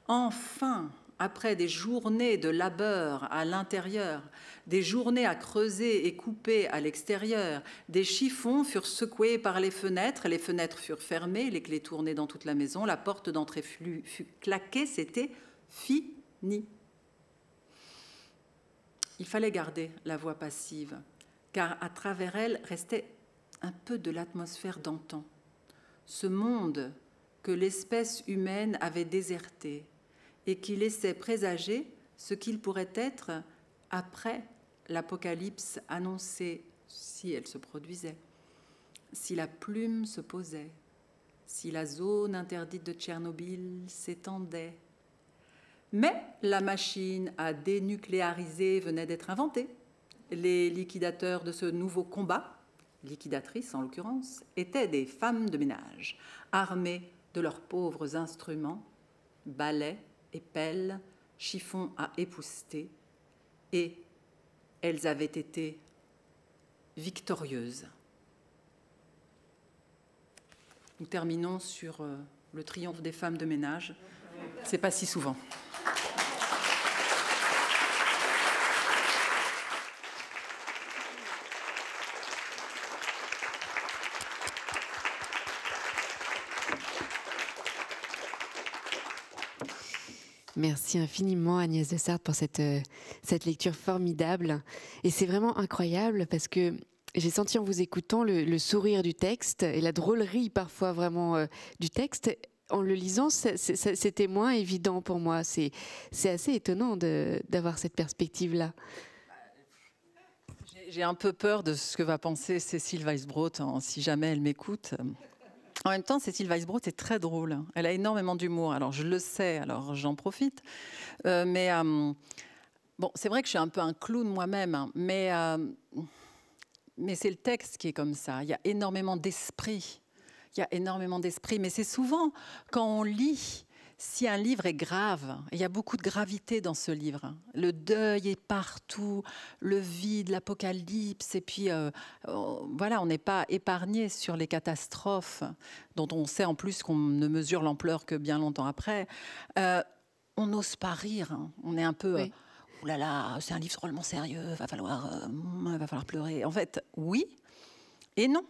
enfin, après des journées de labeur à l'intérieur, des journées à creuser et couper à l'extérieur, des chiffons furent secoués par les fenêtres, les fenêtres furent fermées, les clés tournées dans toute la maison, la porte d'entrée fut, fut claquée, c'était fini. Il fallait garder la voix passive, car à travers elle restait un peu de l'atmosphère d'antan. Ce monde que l'espèce humaine avait déserté et qui laissait présager ce qu'il pourrait être après l'apocalypse annoncée, si elle se produisait, si la plume se posait, si la zone interdite de Tchernobyl s'étendait. Mais la machine à dénucléariser venait d'être inventée les liquidateurs de ce nouveau combat, liquidatrices en l'occurrence, étaient des femmes de ménage, armées de leurs pauvres instruments, balais et pelles, chiffons à épousseter, et elles avaient été victorieuses. Nous terminons sur euh, le triomphe des femmes de ménage. C'est pas si souvent. Merci infiniment Agnès de Sartre pour cette, euh, cette lecture formidable. Et c'est vraiment incroyable parce que j'ai senti en vous écoutant le, sourire du texte et la drôlerie parfois vraiment euh, du texte. En le lisant, c'était moins évident pour moi. C'est assez étonnant d'avoir cette perspective-là. J'ai un peu peur de ce que va penser Cécile Weisbrot hein, si jamais elle m'écoute. En même temps, Cécile Weisbrot est très drôle. Elle a énormément d'humour. Alors, je le sais, alors j'en profite. Euh, mais euh, bon, c'est vrai que je suis un peu un clown moi-même, hein, mais, euh, mais c'est le texte qui est comme ça. Il y a énormément d'esprit. Il y a énormément d'esprit. Mais c'est souvent quand on lit si un livre est grave, il y a beaucoup de gravité dans ce livre. Le deuil est partout, le vide, l'apocalypse, et puis euh, voilà, on n'est pas épargné sur les catastrophes dont on sait en plus qu'on ne mesure l'ampleur que bien longtemps après. Euh, on n'ose pas rire, hein. on est un peu. Ouh là là, c'est un livre drôlement sérieux, va falloir, va falloir pleurer. En fait, oui et non,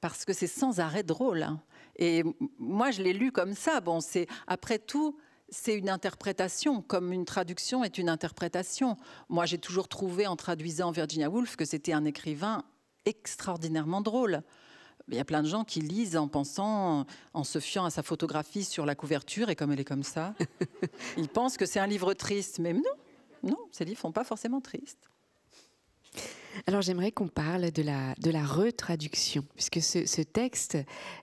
parce que c'est sans arrêt drôle. Hein. Et moi, je l'ai lu comme ça. Bon, c'est après tout, c'est une interprétation, comme une traduction est une interprétation. Moi, j'ai toujours trouvé, en traduisant Virginia Woolf, que c'était un écrivain extraordinairement drôle. Il y a plein de gens qui lisent en pensant, en se fiant à sa photographie sur la couverture, et comme elle est comme ça, ils pensent que c'est un livre triste. Mais non, non, ces livres ne sont pas forcément tristes. Alors j'aimerais qu'on parle de la, de la retraduction, puisque ce, texte,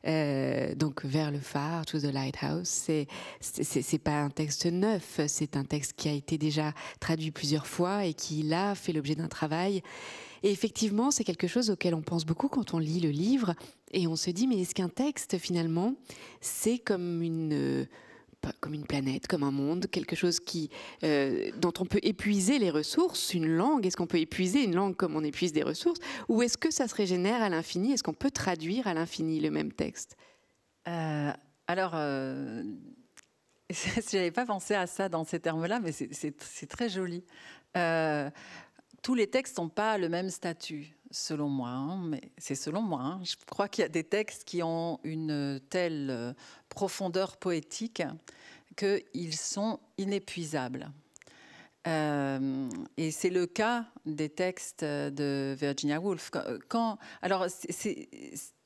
euh, donc vers le phare, to the lighthouse, c'est c'est pas un texte neuf, c'est un texte qui a été déjà traduit plusieurs fois et qui là fait l'objet d'un travail. Et effectivement, c'est quelque chose auquel on pense beaucoup quand on lit le livre, et on se dit mais est-ce qu'un texte finalement, c'est comme une comme une planète, comme un monde, quelque chose qui, euh, dont on peut épuiser les ressources, une langue. Est-ce qu'on peut épuiser une langue comme on épuise des ressources? Ou est-ce que ça se régénère à l'infini? Est-ce qu'on peut traduire à l'infini le même texte? Euh, Alors, euh, je n'avais pas pensé à ça dans ces termes-là, mais c'est très joli. tous les textes n'ont pas le même statut selon moi, hein, mais c'est selon moi. Hein. Je crois qu'il y a des textes qui ont une telle profondeur poétique qu'ils sont inépuisables. Euh, et c'est le cas des textes de Virginia Woolf. Quand, alors,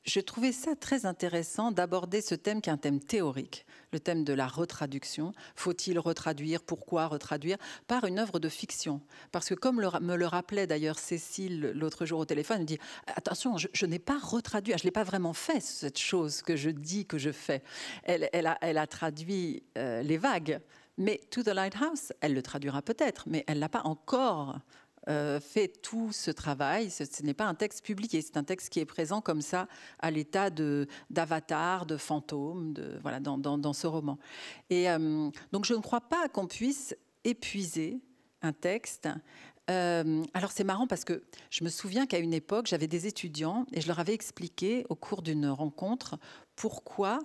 je trouvais ça très intéressant d'aborder ce thème qui est un thème théorique, le thème de la retraduction. Faut-il retraduire? Pourquoi retraduire? Par une œuvre de fiction. Parce que comme me le rappelait d'ailleurs Cécile l'autre jour au téléphone, elle me dit Attention, je, n'ai pas retraduit, je ne l'ai pas vraiment fait, cette chose que je dis que je fais. Elle, a, traduit euh, les vagues. Mais To the Lighthouse, elle le traduira peut-être, mais elle l'a pas encore euh, fait tout ce travail. Ce, n'est pas un texte publié, c'est un texte qui est présent comme ça à l'état d'avatar, de, fantôme, de, voilà, dans, ce roman. Et euh, donc je ne crois pas qu'on puisse épuiser un texte. Euh, alors c'est marrant parce que je me souviens qu'à une époque, j'avais des étudiants et je leur avais expliqué au cours d'une rencontre pourquoi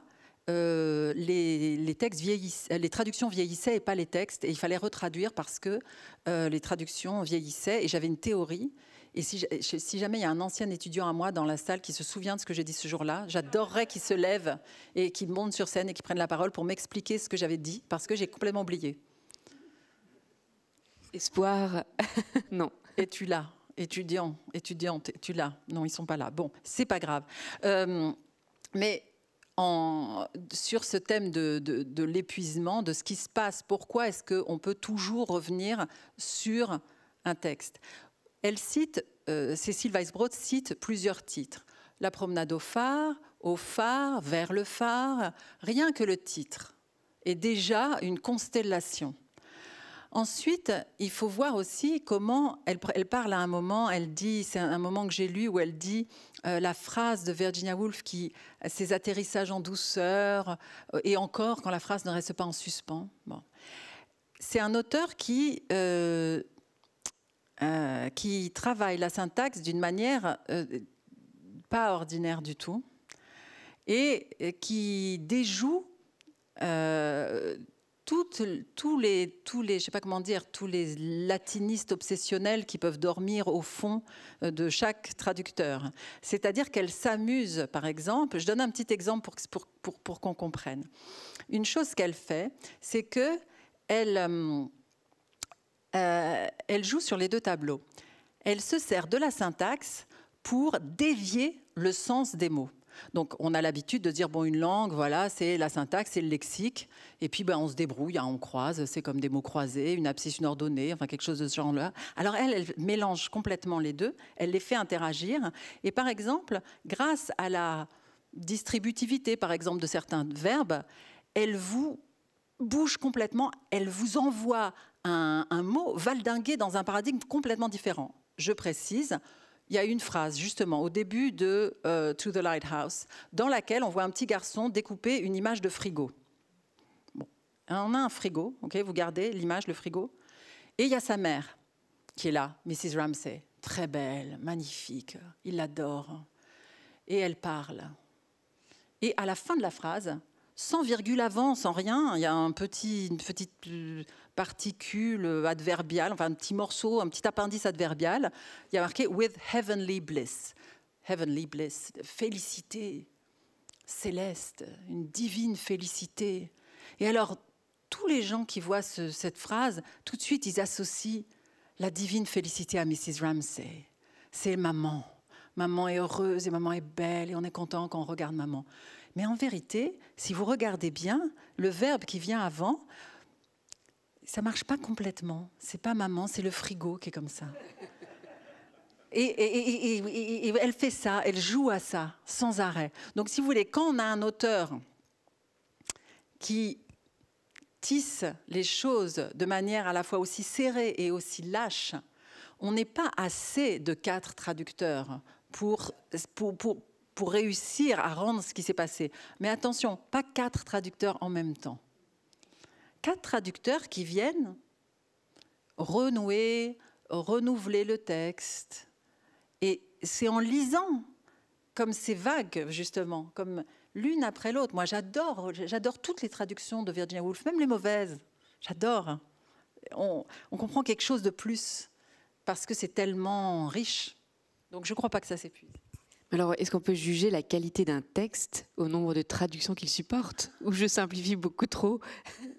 euh, les, textes les traductions vieillissaient et pas les textes, et il fallait retraduire parce que euh, les traductions vieillissaient. Et j'avais une théorie. Et si, jamais il y a un ancien étudiant à moi dans la salle qui se souvient de ce que j'ai dit ce jour-là, j'adorerais qu'il se lève et qu'il monte sur scène et qu'il prenne la parole pour m'expliquer ce que j'avais dit, parce que j'ai complètement oublié. Espoir, non. Es-tu là? Étudiant, étudiante, es-tu là? Non, ils sont pas là. Bon, c'est pas grave. Euh, mais sur ce thème de, l'épuisement, de ce qui se passe. Pourquoi est-ce qu'on peut toujours revenir sur un texte? Elle cite, euh, Cécile Weisbrod cite plusieurs titres. La promenade au phare, au phare, vers le phare, rien que le titre est déjà une constellation. Ensuite, il faut voir aussi comment elle, parle à un moment, elle dit, c'est un moment que j'ai lu où elle dit euh, la phrase de Virginia Woolf qui, ses atterrissages en douceur, euh, et encore quand la phrase ne reste pas en suspens. Bon. C'est un auteur qui, euh, qui travaille la syntaxe d'une manière pas ordinaire du tout, et qui déjoue tous les, tous les, je sais pas comment dire, tous les latinistes obsessionnels qui peuvent dormir au fond euh, de chaque traducteur. C'est-à-dire qu'elle s'amuse, par exemple. Je donne un petit exemple pour, pour, pour, qu'on comprenne. Une chose qu'elle fait, c'est que elle, euh, euh, elle joue sur les deux tableaux. Elle se sert de la syntaxe pour dévier le sens des mots. Donc on a l'habitude de dire, bon, une langue, voilà, c'est la syntaxe, c'est le lexique, et puis ben, on se débrouille, hein, on croise, c'est comme des mots croisés, une abscisse, une ordonnée, enfin quelque chose de ce genre-là. Alors elle, elle mélange complètement les deux, elle les fait interagir, et par exemple, grâce à la distributivité, par exemple, de certains verbes, elle vous bouge complètement, elle vous envoie un, un mot valdingué dans un paradigme complètement différent. Je précise, il y a une phrase justement au début de euh, To the Lighthouse dans laquelle on voit un petit garçon découper une image de frigo. Bon. On a un frigo, ok, vous gardez l'image, le frigo, et il y a sa mère qui est là, Mrs. Ramsay, très belle, magnifique, il l'adore, et elle parle. Et à la fin de la phrase, sans virgule avant, sans rien, il y a un petit, une petite particule adverbiale, enfin un petit morceau, un petit appendice adverbial. Il y a marqué with heavenly bliss. Heavenly bliss, félicité céleste, une divine félicité. Et alors, tous les gens qui voient cette phrase, tout de suite, ils associent la divine félicité à Mrs. Ramsay. C'est maman. Maman est heureuse et maman est belle et on est content quand on regarde maman. Mais en vérité, si vous regardez bien, le verbe qui vient avant, ça marche pas complètement. C'est pas maman, c'est le frigo qui est comme ça. Et, elle fait ça, elle joue à ça sans arrêt. Donc, si vous voulez, quand on a un auteur qui tisse les choses de manière à la fois aussi serrée et aussi lâche, on n'est pas assez de quatre traducteurs pour, pour, pour, pour réussir à rendre ce qui s'est passé. Mais attention, pas quatre traducteurs en même temps quatre traducteurs qui viennent renouer, renouveler le texte. Et c'est en lisant comme ces vagues, justement, comme l'une après l'autre. Moi, j'adore, j'adore toutes les traductions de Virginia Woolf, même les mauvaises. J'adore. On, on, comprend quelque chose de plus parce que c'est tellement riche. Donc, je ne crois pas que ça s'épuise. Alors, est-ce qu'on peut juger la qualité d'un texte au nombre de traductions qu'il supporte Ou je simplifie beaucoup trop?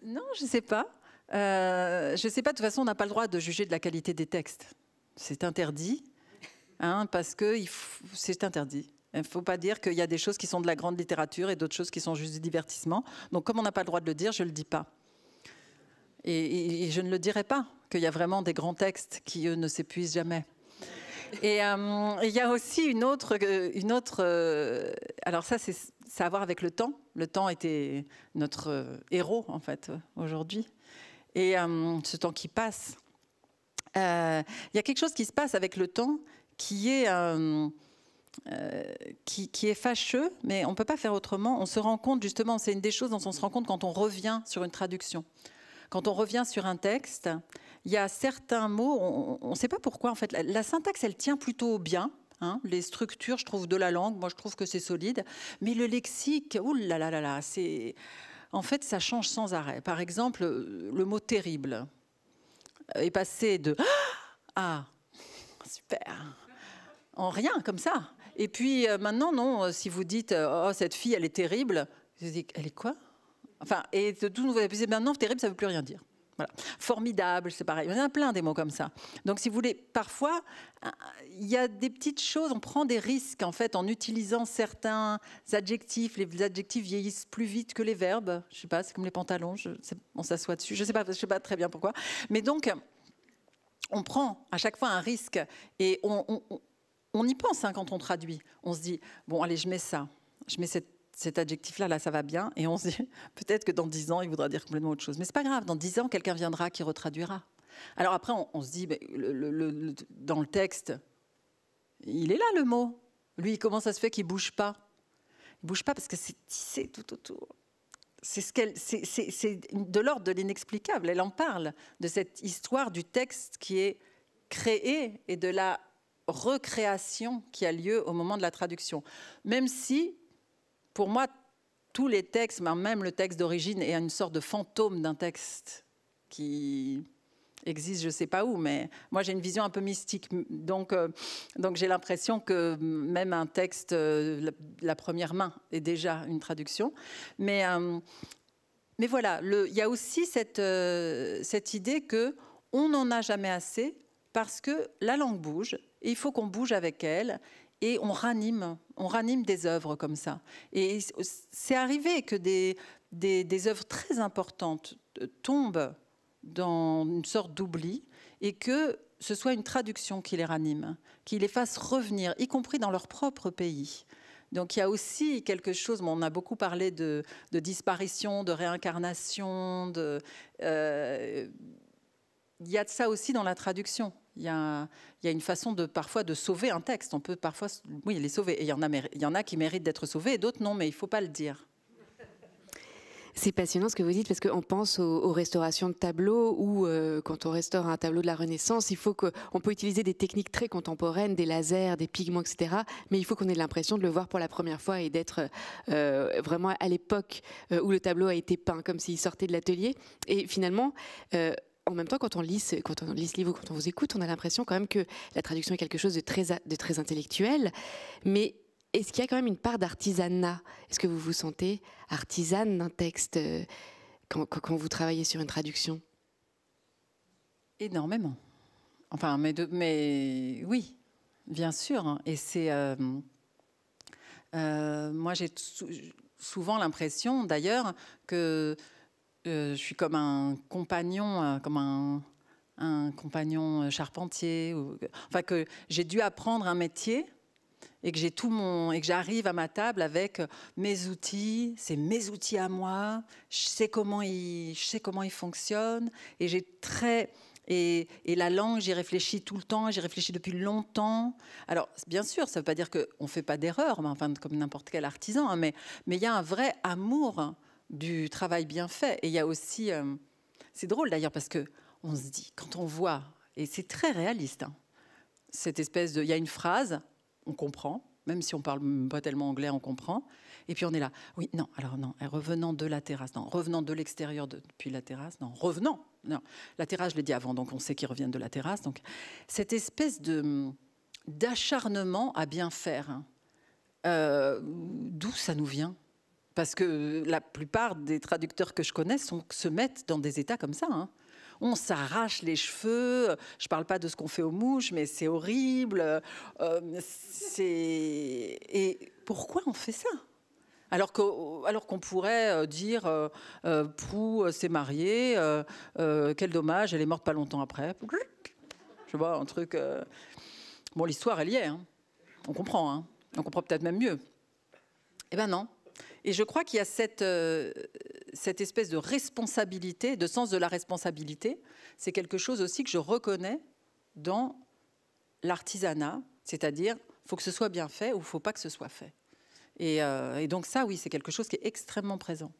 Non, je ne sais pas. Euh, je ne sais pas, de toute façon, on n'a pas le droit de juger de la qualité des textes. C'est interdit, hein, parce que c'est interdit. Il ne faut pas dire qu'il y a des choses qui sont de la grande littérature et d'autres choses qui sont juste du divertissement. Donc comme on n'a pas le droit de le dire, je ne le dis pas. Et, je ne le dirai pas, qu'il y a vraiment des grands textes qui, eux, ne s'épuisent jamais. Et euh, il y a aussi une autre... Une autre euh, alors ça, c'est ça a à voir avec le temps. Le temps était notre euh, héros, en fait, aujourd'hui. Et ce temps qui passe. Il y a quelque chose qui se passe avec le temps qui est... qui, qui, est fâcheux, mais on ne peut pas faire autrement. On se rend compte, justement, c'est une des choses dont on se rend compte quand on revient sur une traduction. Quand on revient sur un texte, il y a certains mots, on ne sait pas pourquoi en fait. La, syntaxe, elle tient plutôt bien. Hein. les structures, je trouve, de la langue, moi je trouve que c'est solide. Mais le lexique, oulala, là là là, c'est. En fait, ça change sans arrêt. Par exemple, le mot terrible est passé de Ah, super, en rien, comme ça. Et puis euh, maintenant, non, si vous dites Oh, cette fille, elle est terrible, vous dites Elle est quoi? Enfin, et de tout nouveau, maintenant, terrible, ça ne veut plus rien dire. Voilà. Formidable, c'est pareil. Il y en a plein des mots comme ça. Donc, si vous voulez, parfois, il y a des petites choses, on prend des risques en fait en utilisant certains adjectifs. Les adjectifs vieillissent plus vite que les verbes. Je sais pas, c'est comme les pantalons, je, on s'assoit dessus. Je sais je sais pas très bien pourquoi. Mais donc, on prend à chaque fois un risque et on, on, y pense hein, quand on traduit. On se dit bon, allez, je mets ça, je mets cette cet adjectif-là, là, ça va bien. Et on se dit, peut-être que dans dix ans, il voudra dire complètement autre chose. Mais c'est pas grave, dans dix ans, quelqu'un viendra qui retraduira. Alors après, on, se dit, le, dans le texte, il est là le mot. Lui, comment ça se fait qu'il bouge pas? Il bouge pas parce que c'est tissé tout autour. C'est ce qu'elle, c'est de l'ordre de l'inexplicable. Elle en parle de cette histoire du texte qui est créé et de la recréation qui a lieu au moment de la traduction. Même si pour moi, tous les textes, même le texte d'origine, est une sorte de fantôme d'un texte qui existe, je ne sais pas où, mais moi j'ai une vision un peu mystique. Donc, euh, j'ai l'impression que même un texte, euh, la, première main, est déjà une traduction. Mais, euh, voilà, il y a aussi cette, cette idée que on n'en a jamais assez parce que la langue bouge et il faut qu'on bouge avec elle et on ranime, on ranime des œuvres comme ça. Et c'est arrivé que des, des, œuvres très importantes tombent dans une sorte d'oubli et que ce soit une traduction qui les ranime, qui les fasse revenir, y compris dans leur propre pays. Donc il y a aussi quelque chose, on a beaucoup parlé de, disparition, de réincarnation, de, euh, il y a de ça aussi dans la traduction il y, a, une façon de parfois de sauver un texte. On peut parfois, oui, les sauver. Et il y en a, il y en a qui méritent d'être sauvés et d'autres non, mais il ne faut pas le dire. C'est passionnant ce que vous dites parce qu'on pense aux, restaurations de tableaux ou euh, quand on restaure un tableau de la Renaissance, il faut qu'on peut utiliser des techniques très contemporaines, des lasers, des pigments, etc. Mais il faut qu'on ait l'impression de le voir pour la première fois et d'être euh, vraiment à l'époque euh, où le tableau a été peint, comme s'il sortait de l'atelier. Et finalement, en même temps, quand on lit, ce livre ou quand on vous écoute, on a l'impression quand même que la traduction est quelque chose de très, intellectuel. Mais est-ce qu'il y a quand même une part d'artisanat? Est-ce que vous vous sentez artisane d'un texte euh, quand, vous travaillez sur une traduction? Énormément. Enfin, mais oui, bien sûr. Hein. Et c'est. Euh, euh, moi, j'ai souvent l'impression, d'ailleurs, que je suis comme un compagnon, euh, comme un, compagnon euh, charpentier, enfin que j'ai dû apprendre un métier et que j'ai tout mon et que j'arrive à ma table avec mes outils, c'est mes outils à moi, je sais comment ils, je sais comment ils fonctionnent et j'ai très et, et, la langue, j'y réfléchis tout le temps, j'y réfléchis depuis longtemps. Alors, bien sûr, ça ne veut pas dire qu'on ne fait pas d'erreurs, enfin, comme n'importe quel artisan, hein, mais il y a un vrai amour du travail bien fait. Et il y a aussi, euh, c'est drôle d'ailleurs parce que on se dit quand on voit, et c'est très réaliste, hein, cette espèce de, il y a une phrase, on comprend, même si on parle pas tellement anglais, on comprend. Et puis on est là, oui, non, alors non, revenant de la terrasse, non, revenant de l'extérieur depuis la terrasse, non, revenant, non, la terrasse, je l'ai dit avant, donc on sait qu'ils reviennent de la terrasse. Donc cette espèce de d'acharnement à bien faire, hein, euh, d'où ça nous vient? Parce que la plupart des traducteurs que je connais se mettent dans des états comme ça. Hein. on s'arrache les cheveux. Je ne parle pas de ce qu'on fait aux mouches, mais c'est horrible. Et pourquoi on fait ça? Alors qu'on pourrait dire euh, s'est mariée, quel dommage, elle est morte pas longtemps après. Je vois un truc. Bon, l'histoire, elle y est. Hein. On comprend. Hein. On comprend peut-être même mieux. Eh ben non. Et je crois qu'il y a cette, euh, cette espèce de responsabilité, de sens de la responsabilité. C'est quelque chose aussi que je reconnais dans l'artisanat, c'est-à-dire faut que ce soit bien fait ou faut pas que ce soit fait. Et, euh, et donc ça, oui, c'est quelque chose qui est extrêmement présent.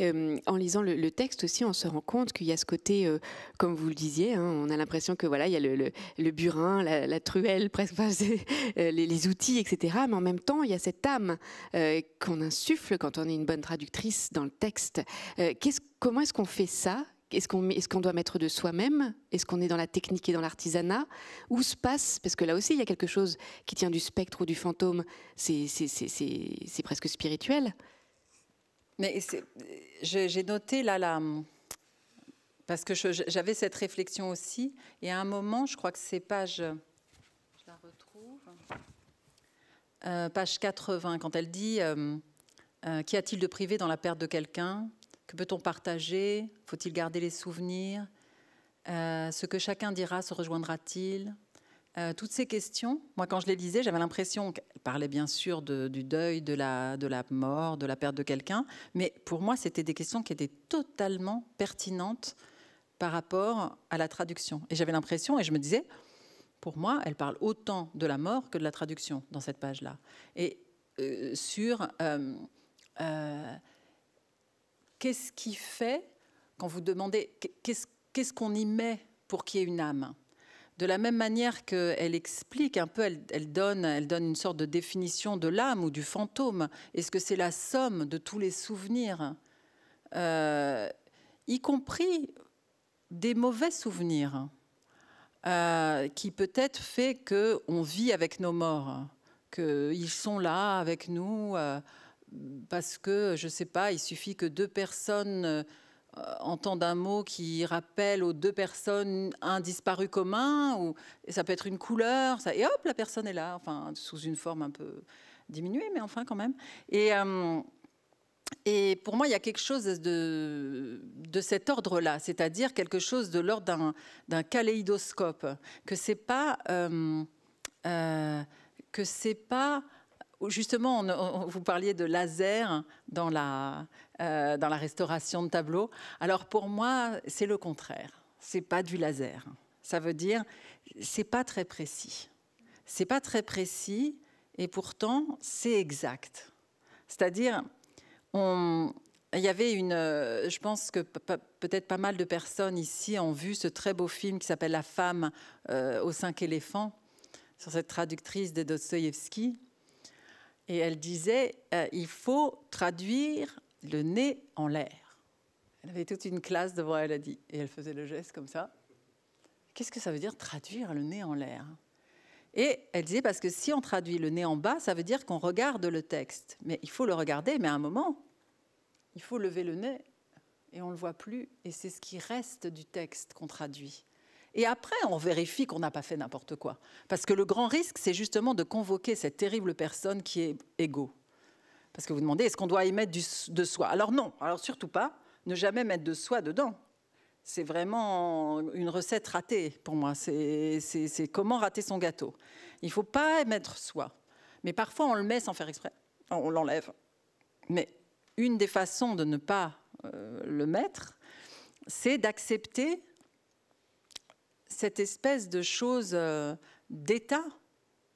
Euh, en lisant le, texte aussi, on se rend compte qu'il y a ce côté, euh, comme vous le disiez, hein, on a l'impression que voilà, il y a le, burin, la, truelle, presque, euh, les, outils, etc. Mais en même temps, il y a cette âme qu'on insuffle quand on est une bonne traductrice dans le texte. comment est-ce qu'on fait ça? Est-ce qu'on doit mettre de soi-même? Est-ce qu'on est dans la technique et dans l'artisanat? Où se passe? Parce que là aussi, il y a quelque chose qui tient du spectre ou du fantôme. C'est presque spirituel. Mais j'ai noté là, là, parce que j'avais cette réflexion aussi, et à un moment, je crois que c'est page, je la retrouve, euh, page 80, quand elle dit euh, euh, Qu'y a-t-il de privé dans la perte de quelqu'un? Que peut-on partager? Faut-il garder les souvenirs? Ce que chacun dira se rejoindra-t-il? Euh, toutes ces questions, moi quand je les lisais, j'avais l'impression qu'elles parlaient bien sûr du deuil, de la, de la mort, de la perte de quelqu'un, mais pour moi c'était des questions qui étaient totalement pertinentes par rapport à la traduction. Et j'avais l'impression, et je me disais, pour moi, elle parle autant de la mort que de la traduction dans cette page-là. Et euh, sur euh, qu'est-ce qui fait, quand vous demandez qu'est-ce qu'on y met pour qu'il y ait une âme? De la même manière qu'elle explique un peu, elle, donne, elle donne une sorte de définition de l'âme ou du fantôme. Est-ce que c'est la somme de tous les souvenirs, euh, y compris des mauvais souvenirs, euh, qui peut-être fait qu'on vit avec nos morts, qu'ils sont là avec nous, euh, parce que, je ne sais pas, il suffit que deux personnes euh, entendre un mot qui rappelle aux deux personnes un disparu commun, ou ça peut être une couleur, ça, et hop, la personne est là, enfin, sous une forme un peu diminuée, mais enfin quand même. Et, euh, pour moi, il y a quelque chose de, de cet ordre-là, c'est-à-dire quelque chose de l'ordre d'un kaléidoscope, que c'est pas... Euh, que c'est pas justement, vous parliez de laser dans la, euh, dans la restauration de tableaux. Alors pour moi, c'est le contraire. C'est pas du laser. Ça veut dire, c'est pas très précis. C'est pas très précis et pourtant c'est exact. C'est-à-dire, il y avait une, je pense que peut-être pas mal de personnes ici ont vu ce très beau film qui s'appelle La femme euh, aux cinq éléphants sur cette traductrice de Dostoïevski. Et elle disait, euh, il faut traduire le nez en l'air. Elle avait toute une classe devant elle, a dit, et elle faisait le geste comme ça. Qu'est-ce que ça veut dire traduire le nez en l'air? Et elle disait, parce que si on traduit le nez en bas, ça veut dire qu'on regarde le texte. Mais il faut le regarder, mais à un moment, il faut lever le nez et on ne le voit plus. Et c'est ce qui reste du texte qu'on traduit. Et après, on vérifie qu'on n'a pas fait n'importe quoi. Parce que le grand risque, c'est justement de convoquer cette terrible personne qui est égo. Parce que vous demandez, est-ce qu'on doit y mettre de soi? Alors non, alors surtout pas, ne jamais mettre de soi dedans. C'est vraiment une recette ratée pour moi. C'est comment rater son gâteau. Il ne faut pas mettre soi. Mais parfois, on le met sans faire exprès. On l'enlève. Mais une des façons de ne pas euh, le mettre, c'est d'accepter cette espèce de chose euh, d'état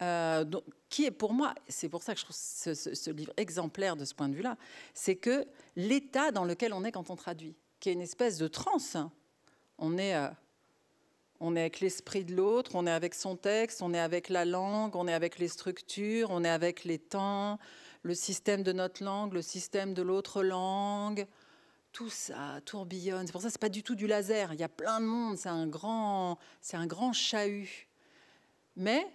euh, qui est pour moi, c'est pour ça que je trouve ce, livre exemplaire de ce point de vue-là, c'est que l'état dans lequel on est quand on traduit, qui est une espèce de transe. On est, euh, on est avec l'esprit de l'autre, on est avec son texte, on est avec la langue, on est avec les structures, on est avec les temps, le système de notre langue, le système de l'autre langue. Tout ça tourbillonne. C'est pour ça que ce n'est pas du tout du laser. Il y a plein de monde. C'est un grand, c'est un grand chahut. Mais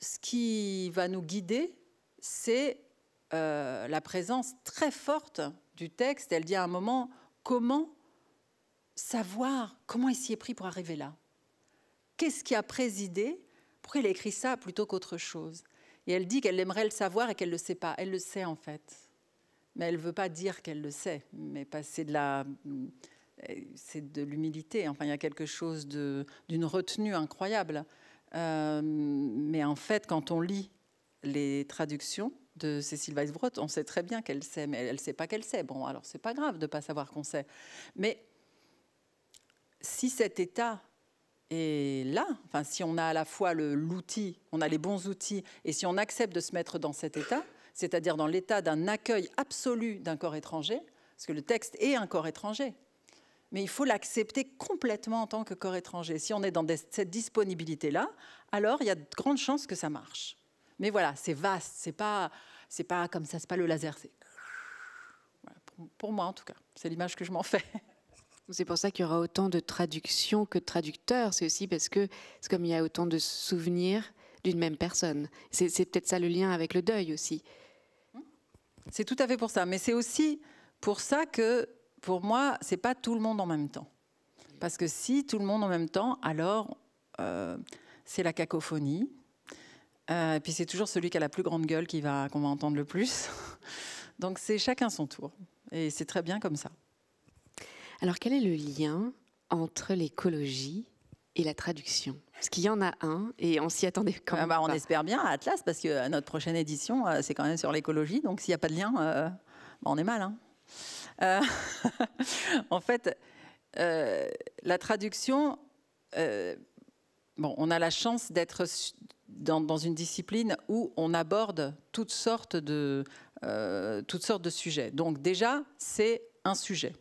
ce qui va nous guider, c'est euh, la présence très forte du texte. Elle dit à un moment comment savoir comment il s'y est pris pour arriver là? Qu'est-ce qui a présidé Pourquoi il a écrit ça plutôt qu'autre chose? Et elle dit qu'elle aimerait le savoir et qu'elle ne le sait pas. Elle le sait en fait. Mais elle ne veut pas dire qu'elle le sait. Mais c'est de c'est de l'humilité. Enfin, il y a quelque chose d'une retenue incroyable. Euh, mais en fait, quand on lit les traductions de Cécile Weisbrot, on sait très bien qu'elle sait, mais elle ne sait pas qu'elle sait. Bon, alors c'est pas grave de ne pas savoir qu'on sait. Mais si cet état est là, enfin, si on a à la fois l'outil, on a les bons outils, et si on accepte de se mettre dans cet état, c'est-à-dire dans l'état d'un accueil absolu d'un corps étranger, parce que le texte est un corps étranger, mais il faut l'accepter complètement en tant que corps étranger. Si on est dans cette disponibilité-là, alors il y a de grandes chances que ça marche. Mais voilà, c'est vaste, c'est pas, c'est pas comme ça, c'est pas le laser. pour, moi en tout cas, c'est l'image que je m'en fais. C'est pour ça qu'il y aura autant de traductions que de traducteurs. C'est aussi parce que c'est comme il y a autant de souvenirs d'une même personne. C'est, c'est peut-être ça le lien avec le deuil aussi. C'est tout à fait pour ça. Mais c'est aussi pour ça que pour moi, c'est pas tout le monde en même temps. Parce que si tout le monde en même temps, alors euh, c'est la cacophonie. Euh, et puis c'est toujours celui qui a la plus grande gueule qui va, qu'on va entendre le plus. Donc c'est chacun son tour. Et c'est très bien comme ça. Alors quel est le lien entre l'écologie et la traduction? Parce qu'il y en a un et on s'y attendait quand ah même. bah, on espère bien à Atlas parce que notre prochaine édition, euh, c'est quand même sur l'écologie. Donc s'il n'y a pas de lien, bah, on est mal. Hein. Euh, en fait, euh, la traduction, euh, bon, on a la chance d'être dans, une discipline où on aborde toutes sortes de, toutes sortes de sujets. Donc déjà, c'est un sujet,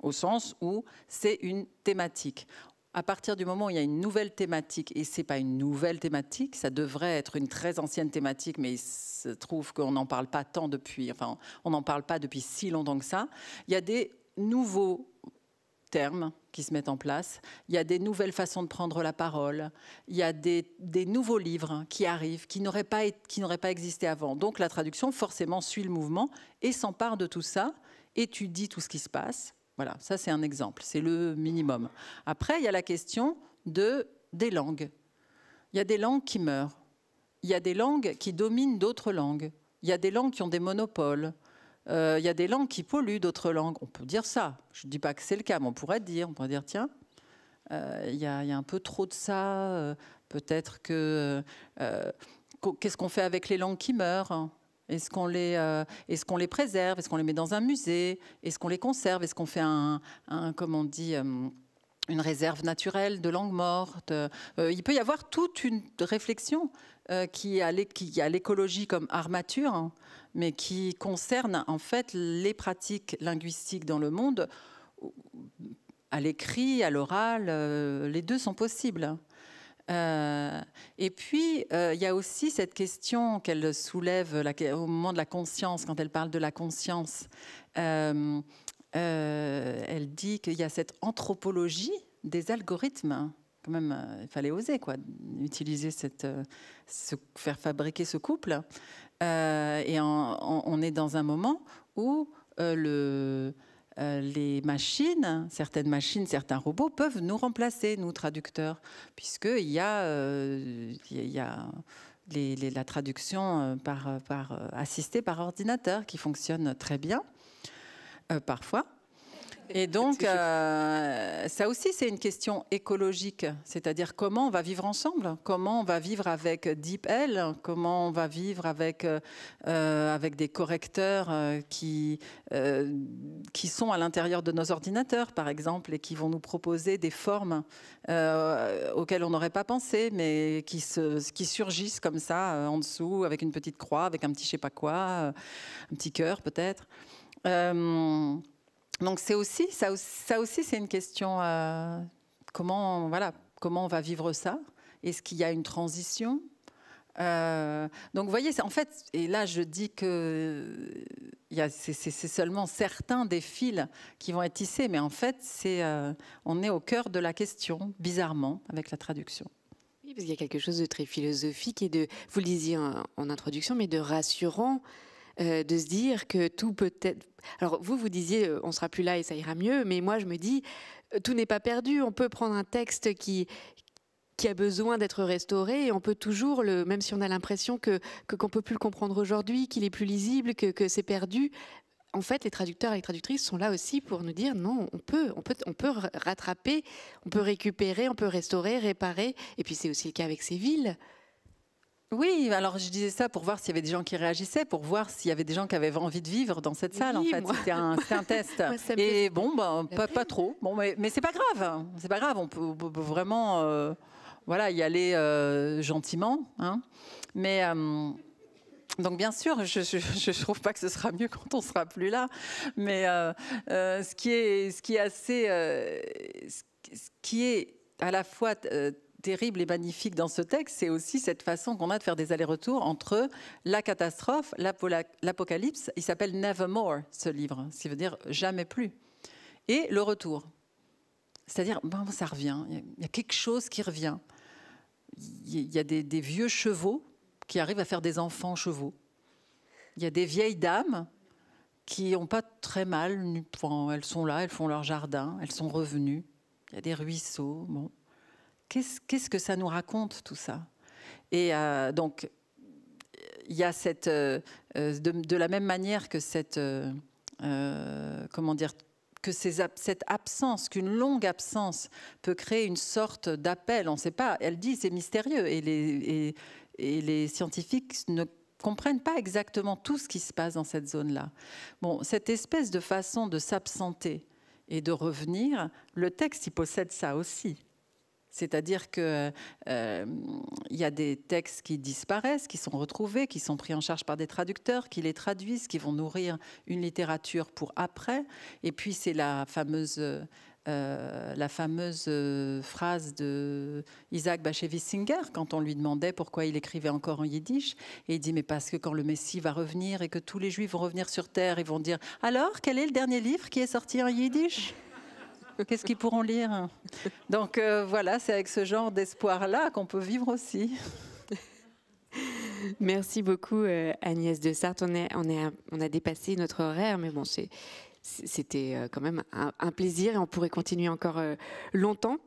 au sens où c'est une thématique à partir du moment où il y a une nouvelle thématique, et c'est pas une nouvelle thématique, ça devrait être une très ancienne thématique, mais il se trouve qu'on n'en parle pas tant depuis, enfin, on n'en parle pas depuis si longtemps que ça. Il y a des nouveaux termes qui se mettent en place, il y a des nouvelles façons de prendre la parole, il y a des, nouveaux livres qui arrivent, qui n'auraient pas, qui n'auraient pas existé avant. Donc la traduction, forcément, suit le mouvement et s'empare de tout ça, étudie tout ce qui se passe, voilà, ça c'est un exemple, c'est le minimum. Après, il y a la question de, des langues. Il y a des langues qui meurent. Il y a des langues qui dominent d'autres langues. Il y a des langues qui ont des monopoles. Euh, il y a des langues qui polluent d'autres langues. On peut dire ça. Je ne dis pas que c'est le cas, mais on pourrait dire, on pourrait dire, tiens, euh, il, y a, un peu trop de ça. Euh, peut-être que qu'est-ce qu'on fait avec les langues qui meurent est-ce qu'on les, euh, les préserve? Est-ce qu'on les met dans un musée? Est-ce qu'on les conserve? Est-ce qu'on fait un, on dit, euh, une réserve naturelle de langue morte? Euh, Il peut y avoir toute une réflexion qui a l'écologie comme armature, hein, mais qui concerne en fait les pratiques linguistiques dans le monde. À l'écrit, à l'oral, les deux sont possibles. Euh, et puis, euh, il y a aussi cette question qu'elle soulève au moment de la conscience, quand elle parle de la conscience. Euh, elle dit qu'il y a cette anthropologie des algorithmes. Quand même, il fallait oser quoi, utiliser cette, faire fabriquer ce couple. et on est dans un moment où le les machines, certaines machines, certains robots peuvent nous remplacer, nous traducteurs, puisqu'il y a, euh, il y a la traduction euh, par, assistée par ordinateur qui fonctionne très bien, parfois. Et donc, euh, ça aussi, c'est une question écologique, c'est-à-dire comment on va vivre ensemble, comment on va vivre avec DeepL, comment on va vivre avec, euh, avec des correcteurs euh, qui, qui sont à l'intérieur de nos ordinateurs, par exemple, et qui vont nous proposer des formes auxquelles on n'aurait pas pensé, mais qui, se, qui surgissent comme ça en dessous, avec une petite croix, avec un petit je sais pas quoi, un petit cœur peut-être. Donc c'est aussi ça, aussi c'est une question euh, comment voilà comment on va vivre ça? Est-ce qu'il y a une transition? Euh, donc vous voyez, en fait, et là je dis que c'est seulement certains des fils qui vont être tissés, mais en fait, c'est euh, on est au cœur de la question, bizarrement, avec la traduction. Oui, parce qu'il y a quelque chose de très philosophique et de, vous le disiez en introduction, mais de rassurant euh, de se dire que tout peut être. Alors vous, vous disiez, euh, on sera plus là et ça ira mieux, mais moi, je me dis, tout n'est pas perdu. On peut prendre un texte qui, qui a besoin d'être restauré et on peut toujours, le, même si on a l'impression que qu'on peut plus le comprendre aujourd'hui, qu'il est plus lisible, que, que c'est perdu, en fait, les traducteurs et les traductrices sont là aussi pour nous dire non, on peut, on peut, on peut rattraper, on peut récupérer, on peut restaurer, réparer. Et puis c'est aussi le cas avec ces villes. Oui, alors je disais ça pour voir s'il y avait des gens qui réagissaient, pour voir s'il y avait des gens qui avaient envie de vivre dans cette salle. en fait, c'était un, un, test. et bon, ben, pas, pas, trop. Bon, mais, mais c'est pas grave. C'est pas grave. On peut, vraiment, euh, voilà, y aller euh, gentiment. Hein. Mais euh, donc bien sûr, je ne trouve pas que ce sera mieux quand on sera plus là, mais ce, qui est, ce qui est assez, ce qui est à la fois terrible et magnifique dans ce texte, c'est aussi cette façon qu'on a de faire des allers-retours entre la catastrophe, l'apocalypse. Il s'appelle Nevermore ce livre, ce qui veut dire jamais plus, et le retour. C'est-à-dire, bon, ça revient. Il y a quelque chose qui revient. Il y a des, vieux chevaux qui arrivent à faire des enfants chevaux. Il y a des vieilles dames qui n'ont pas très mal. elles sont là, elles font leur jardin, elles sont revenues. Il y a des ruisseaux. Bon. Qu'est-ce, que ça nous raconte tout ça? Et euh, donc, il y a cette, euh, euh, de, la même manière que cette, comment dire, que cette absence, qu'une longue absence peut créer une sorte d'appel. On ne sait pas. Elle dit c'est mystérieux et les, et les scientifiques ne comprennent pas exactement tout ce qui se passe dans cette zone-là. Bon, cette espèce de façon de s'absenter et de revenir, le texte, il possède ça aussi. C'est-à-dire qu'il euh, y a des textes qui disparaissent, qui sont retrouvés, qui sont pris en charge par des traducteurs, qui les traduisent, qui vont nourrir une littérature pour après. Et puis c'est la fameuse euh, la fameuse euh, phrase de Isaac Bashevis-Singer quand on lui demandait pourquoi il écrivait encore en yiddish. Et il dit Mais parce que quand le Messie va revenir et que tous les Juifs vont revenir sur terre, ils vont dire Alors, quel est le dernier livre qui est sorti en yiddish? Qu'est-ce qu'ils pourront lire? Donc euh, voilà, c'est avec ce genre d'espoir-là qu'on peut vivre aussi. Merci beaucoup Agnès de Sartre. On, est, on, est, on a dépassé notre horaire, mais bon, c'était euh, quand même un, plaisir et on pourrait continuer encore euh, longtemps.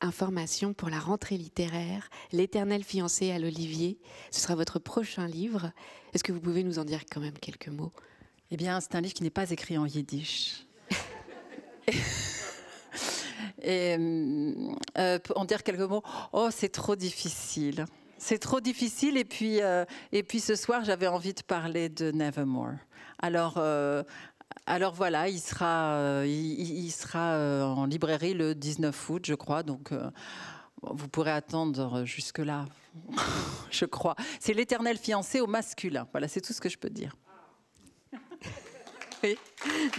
Information pour la rentrée littéraire, L'éternel fiancé à l'Olivier. Ce sera votre prochain livre. Est-ce que vous pouvez nous en dire quand même quelques mots? Eh bien, c'est un livre qui n'est pas écrit en yiddish. et euh, en dire quelques mots, oh, c'est trop difficile. C'est trop difficile. Et puis, et puis ce soir, j'avais envie de parler de Nevermore. Alors, alors voilà, il sera, euh, il, sera euh, en librairie le 19 août, je crois. Donc euh, vous pourrez attendre jusque-là, je crois. C'est l'éternel fiancé au masculin. Voilà, c'est tout ce que je peux dire.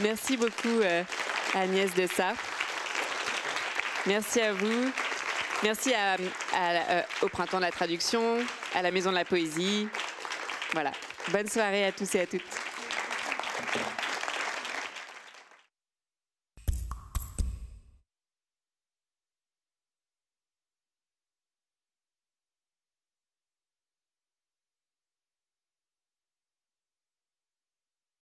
Merci beaucoup, Agnès de Merci à vous. Merci au Printemps de la Traduction, à la Maison de la Poésie. Voilà. Bonne soirée à tous et à toutes.